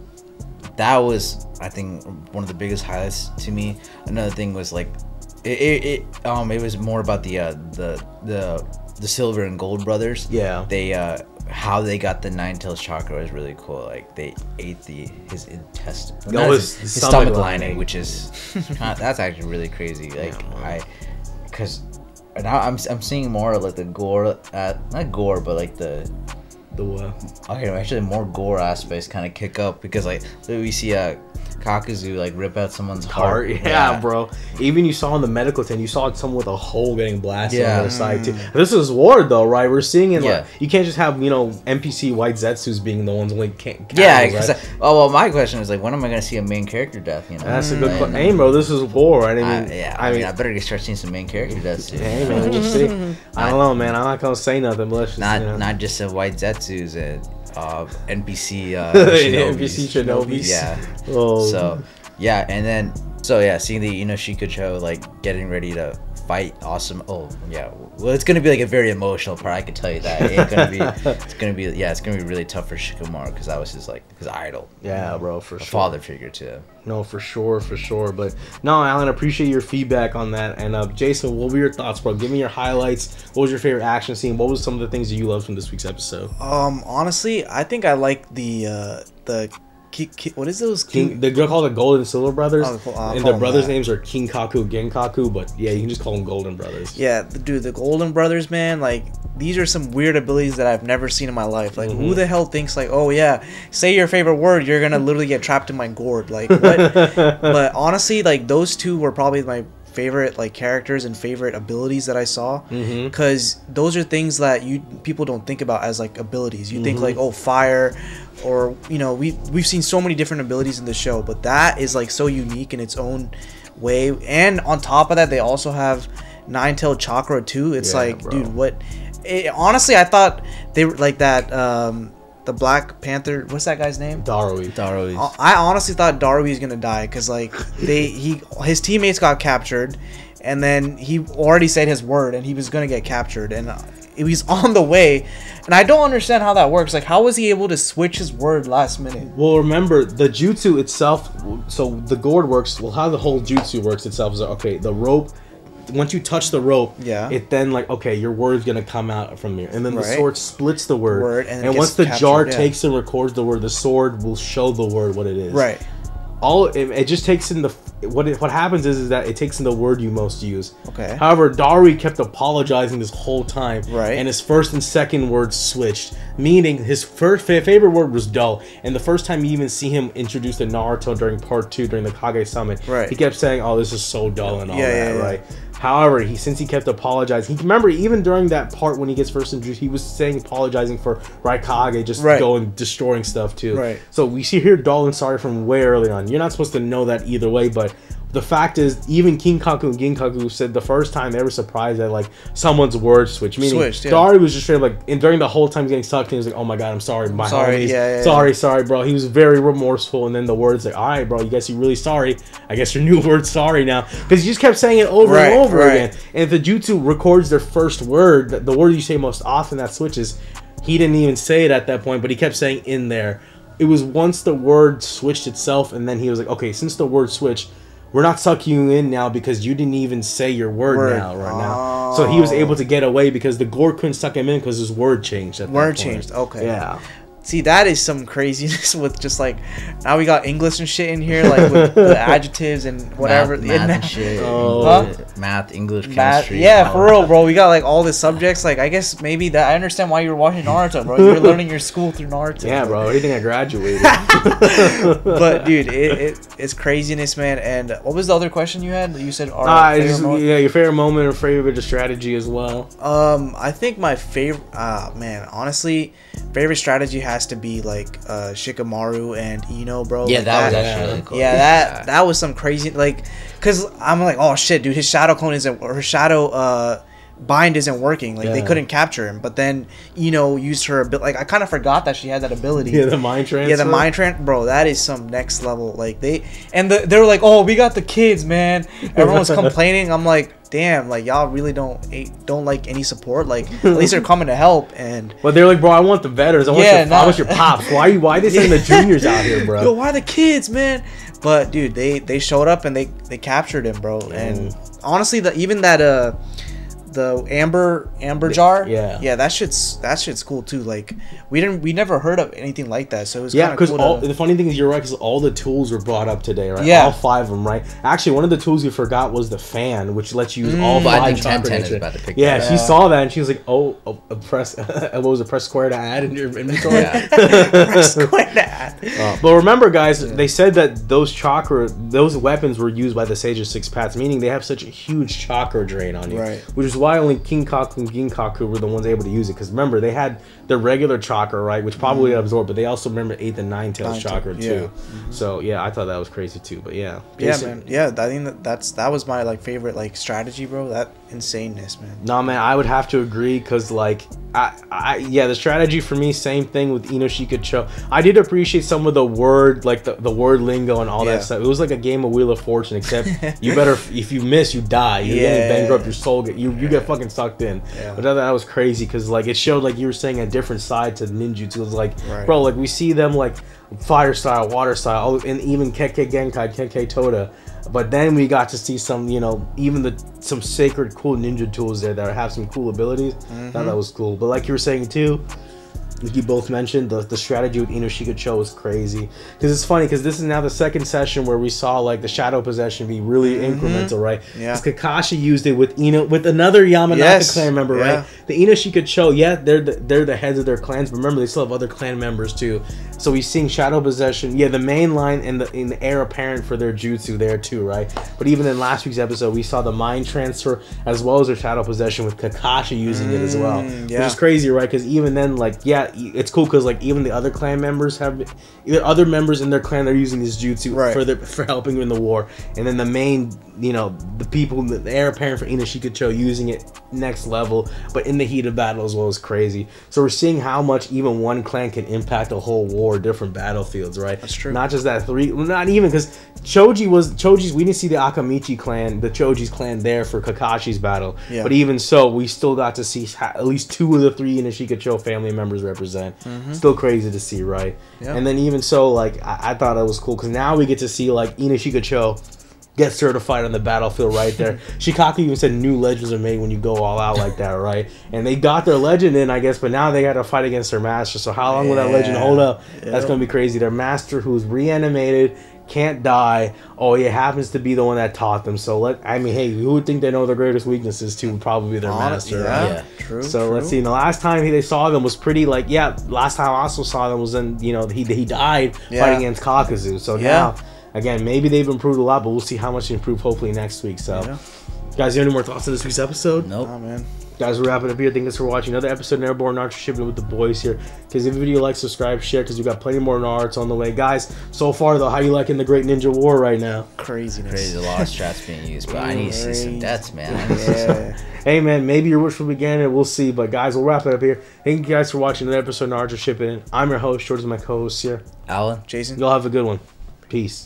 that was I think one of the biggest highlights to me. Another thing was like, it, it, it um it was more about the uh the the the Silver and Gold brothers. Yeah. They uh how they got the nine tails chakra was really cool. Like they ate the his intestine, Oh, not his- his, stomach stomach lining. lining, which is that's actually really crazy. Like I, because now I'm I'm seeing more like the gore, uh, not gore, but like the the what? Okay, actually more gore aspects kind of kick up because like we see uh Kakuzu like rip out someone's Heart, heart. yeah, bro. Even you saw in the medical tent, you saw someone with a hole getting blasted Yeah. on the side too. This is war though, right? We're seeing it. Yeah. Like, you can't just have you know NPC white Zetsus being the ones only can't. Yeah, because right? Uh, oh well, my question is like, when am I gonna see a main character death? You know, That's a good question. Hey, bro, this is war. Right? I mean, I- yeah, I, I mean, mean, I better start seeing some main character deaths. Too. hey, man, we'll see. I don't know, man. I'm not gonna say nothing, but let's just, Not you know. not just a white Zetsus and uh, NPC uh, NPC Shinobis. Yeah. Oh. So yeah, and then so yeah, seeing the Inoshika Cho like getting ready to fight awesome. Oh yeah, well it's gonna be like a very emotional part. I can tell you that. It ain't gonna be. It's gonna be yeah. It's gonna be really tough for Shikamaru because that was his like his idol. Yeah, bro, for a sure. Father figure too. No, for sure, for sure. But no, Alan, appreciate your feedback on that. And uh, Jason, what were your thoughts, bro? Give me your highlights. What was your favorite action scene? What was some of the things that you loved from this week's episode? Um, honestly, I think I like the uh the ki- ki- what is those King, they call the Golden Silver Brothers, Oh. I'll and their brothers' that. names are King Kaku, Ginkaku. But yeah, you can just call them Golden Brothers. Yeah, dude, the Golden Brothers, man, like these are some weird abilities that I've never seen in my life. Like, who Mhm. the hell thinks like, oh yeah, say your favorite word, you're gonna literally get trapped in my gourd? Like, what? but honestly, like those two were probably my favorite like characters and favorite abilities that I saw because those are things that you people don't think about as like abilities. You think Mhm. like, oh, fire, or you know, we we've seen so many different abilities in the show, but that is like so unique in its own way. And on top of that, they also have nine tailed chakra too. It's Yeah, like, bro. dude, what? It, honestly, I thought they were like that. Um, the Black Panther. What's that guy's name? Darui. Darui. I honestly thought Darui was gonna die because like they he his teammates got captured, and then he already said his word and he was gonna get captured and he was on the way, and I don't understand how that works. Like, how was he able to switch his word last minute? Well, remember the jutsu itself. So the gourd works. Well, how the whole jutsu works itself is okay. The rope. Once you touch the rope, Yeah. it then like okay, your word's gonna come out from here, and then the Right. sword splits the word, Word, and and, once the captured, jar yeah. takes and records the word, the sword will show the word what it is. Right. All it, it just takes in the what it, what happens is is that it takes in the word you most use. Okay. However, Darui kept apologizing this whole time, Right. And his first and second words switched, meaning his first fa- favorite word was dull. And the first time you even see him introduced to Naruto during part two during the Kage Summit, Right. He kept saying, "Oh, this is so dull and all Yeah, that," yeah, yeah. right? However, he since he kept apologizing, he remember even during that part when he gets first introduced, he was saying apologizing for Raikage just Right. going destroying stuff too. Right. So we see here dull and sorry from way early on. You're not supposed to know that either way, but the fact is, even Kinkaku and Ginkaku said the first time they were surprised that like someone's word switched. Meaning Switched, yeah. Darui was just straight up, like, and during the whole time he's getting sucked in, he was like, "Oh my god, I'm sorry, my Sorry, homies. yeah, yeah, sorry, sorry, bro." He was very remorseful, and then the words like, "All right, bro, you guys, you really sorry. I guess your new word sorry now," because he just kept saying it over Right, and over right. again. And if the Jutsu records their first word, the- the word you say most often that switches, he didn't even say it at that point, but he kept saying in there. It was once the word switched itself, and then he was like, okay, since the word switched, we're not sucking you in now because you didn't even say your word, Word. now, right now. So he was oh. able to get away because the gore couldn't suck him in because his word changed. At that Word changed. Okay. Yeah. See, that is some craziness with just like now we got English and shit in here, like with the adjectives and whatever. Math, math and shit. Huh? Math, English, Math, chemistry. yeah, for real, bro. We got like all the subjects. Like, I guess maybe that I understand why you were watching Naruto, bro. You're learning your school through Naruto. Yeah, bro. Anything I graduated. but dude, it, it it's craziness, man. And what was the other question you had? You said our Ah, favorite just- moment? yeah, your favorite moment or favorite strategy as well. Um, I think my favorite, ah, man, honestly, favorite strategy has to be like uh Shikamaru and Ino, bro. Yeah, Like, that was actually really cool. Yeah, that Yeah. that was some crazy like, cause I'm like, oh shit, dude, his shadow clone isn't or his shadow uh bind isn't working. Like they couldn't capture him, but then Ino used her ability. Like I kind of forgot that she had that ability. Yeah, the mind transfer. Yeah, the mind trans, bro. That is some next level. Like they and the, they were like, "Oh, we got the kids, man." Everyone's complaining. I'm like, "Damn, like y'all really don't don't like any support. Like at least they're coming to help." And But they're like, bro, I want the veterans. I want Yeah, your, nah. I want your pops. Why are you? Why are they sending the juniors out here, bro? Yo, why the kids, man? But dude, they they showed up and they they captured him, bro. And honestly, the even that uh the amber amber jar, yeah. yeah, that shit's that shit's cool too. Like we didn't we never heard of anything like that, so it was Yeah, because cool all to- the funny thing is you're right because all the tools were brought up today, right? Yeah. all five of them, right? Actually, one of the tools we forgot was the fan, which lets you use all Mm. But I five. think Tenten is about to pick Yeah, that she up. saw that and she was like, "Oh, a, uh, press what was a Press square to add in your inventory." Yeah. Press square to add. Uh, but remember, guys, they said that those chakra, those weapons were used by the Sage of Six Paths, meaning they have such a huge chakra drain on you. Right. Which is why only Kinkaku and Ginkaku were the ones able to use it. Because remember, they had their regular chakra, right, which probably Mhm. absorbed, but they also remember eighth and nine tails chakra yeah. too. So yeah, I thought that was crazy too. But yeah, yeah, man. Yeah, I think that that's that was my like favorite like strategy, bro. That insaneness, man. No, man, I would have to agree because, like, I, I, yeah, the strategy for me, same thing with Inoshika Cho. I did appreciate some of the word, like the, the word lingo and all Yeah. that stuff. It was like a game of Wheel of Fortune, except you better, if you miss, you die. You're Yeah. getting bankrupt, your soul, get, you, you get fucking sucked in. Yeah. But I thought that was crazy because, like, it showed, like, you were saying, a different side to ninjutsu. It was like, Right. bro, like, we see them, like, fire style, water style, and even Kekkei Genkai, Kekkei Toda. But then we got to see some, you know, even the some sacred cool ninja tools there that have some cool abilities. Mhm. that was cool. But like you were saying too, like you both mentioned, the, the strategy with Inoshika Cho was crazy. Because it's funny, because this is now the second session where we saw like the shadow possession be really Mhm. incremental, right? Yeah. Because Kakashi used it with Ino with another Yamanaka Yes. clan member, Yeah. right? The Inoshika Cho, yeah, they're the, they're the heads of their clans, but remember they still have other clan members too. So we're seeing shadow possession, yeah, the main line and the in the heir apparent for their jutsu there too, right? But even in last week's episode, we saw the mind transfer as well as their shadow possession with Kakashi using it as well, Mm, which yeah. is crazy, right? Because even then, like, yeah, it's cool because like even the other clan members have, even other members in their clan they're using this jutsu Right. for their for helping in the war, and then the main, you know, the people, the heir apparent for Inoshika Cho using it next level, but in the heat of battle as well is crazy. So we're seeing how much even one clan can impact a whole war, different battlefields, right? That's true. Not just that three, not even because Choji was Choji's. We didn't see the Akimichi clan, the Choji's clan there for Kakashi's battle, Yeah. but even so, we still got to see at least two of the three Inoshika Cho family members represent. Mhm. Still crazy to see, right? Yeah. And then even so, like I, I thought it was cool because now we get to see like Inoshika Cho get certified on the battlefield right there. Shikaku even said new legends are made when you go all out like that, right? And they got their legend in, I guess, but now they got to fight against their master. So how long will that legend hold up? That's gonna be crazy. Their master who's reanimated. Can't die. Oh, he happens to be the one that taught them. So let I mean, hey, who would think they know their greatest weaknesses to would probably be their Honest- master, yeah, right? Yeah. true, So let's see. And the last time he, they saw them was pretty like yeah. Last time I also saw them was in you know he he died Yeah. fighting against Kakuzu. So Yeah. now again maybe they've improved a lot, but we'll see how much they improve hopefully next week. So Yeah. guys, you have any more thoughts on this week's episode? Nope. Oh man. Guys, we're wrapping up here. Thank you for watching another episode of Never Bored Naruto Shippuden with the boys here. Because if the video you like, subscribe, share, because we got plenty more Naruto on the way. Guys, so far though, how you liking the Great Ninja War right now? Craziness. Crazy, a lot of strats being used, but I need to see some deaths, man. I need to see some- Yeah. Hey man, maybe your wish will be granted. We'll see. But guys, we'll wrap it up here. Thank you guys for watching another episode of Naruto Shippuden. I'm your host, George is my co-host here. Alan. Jason. Y'all have a good one. Peace.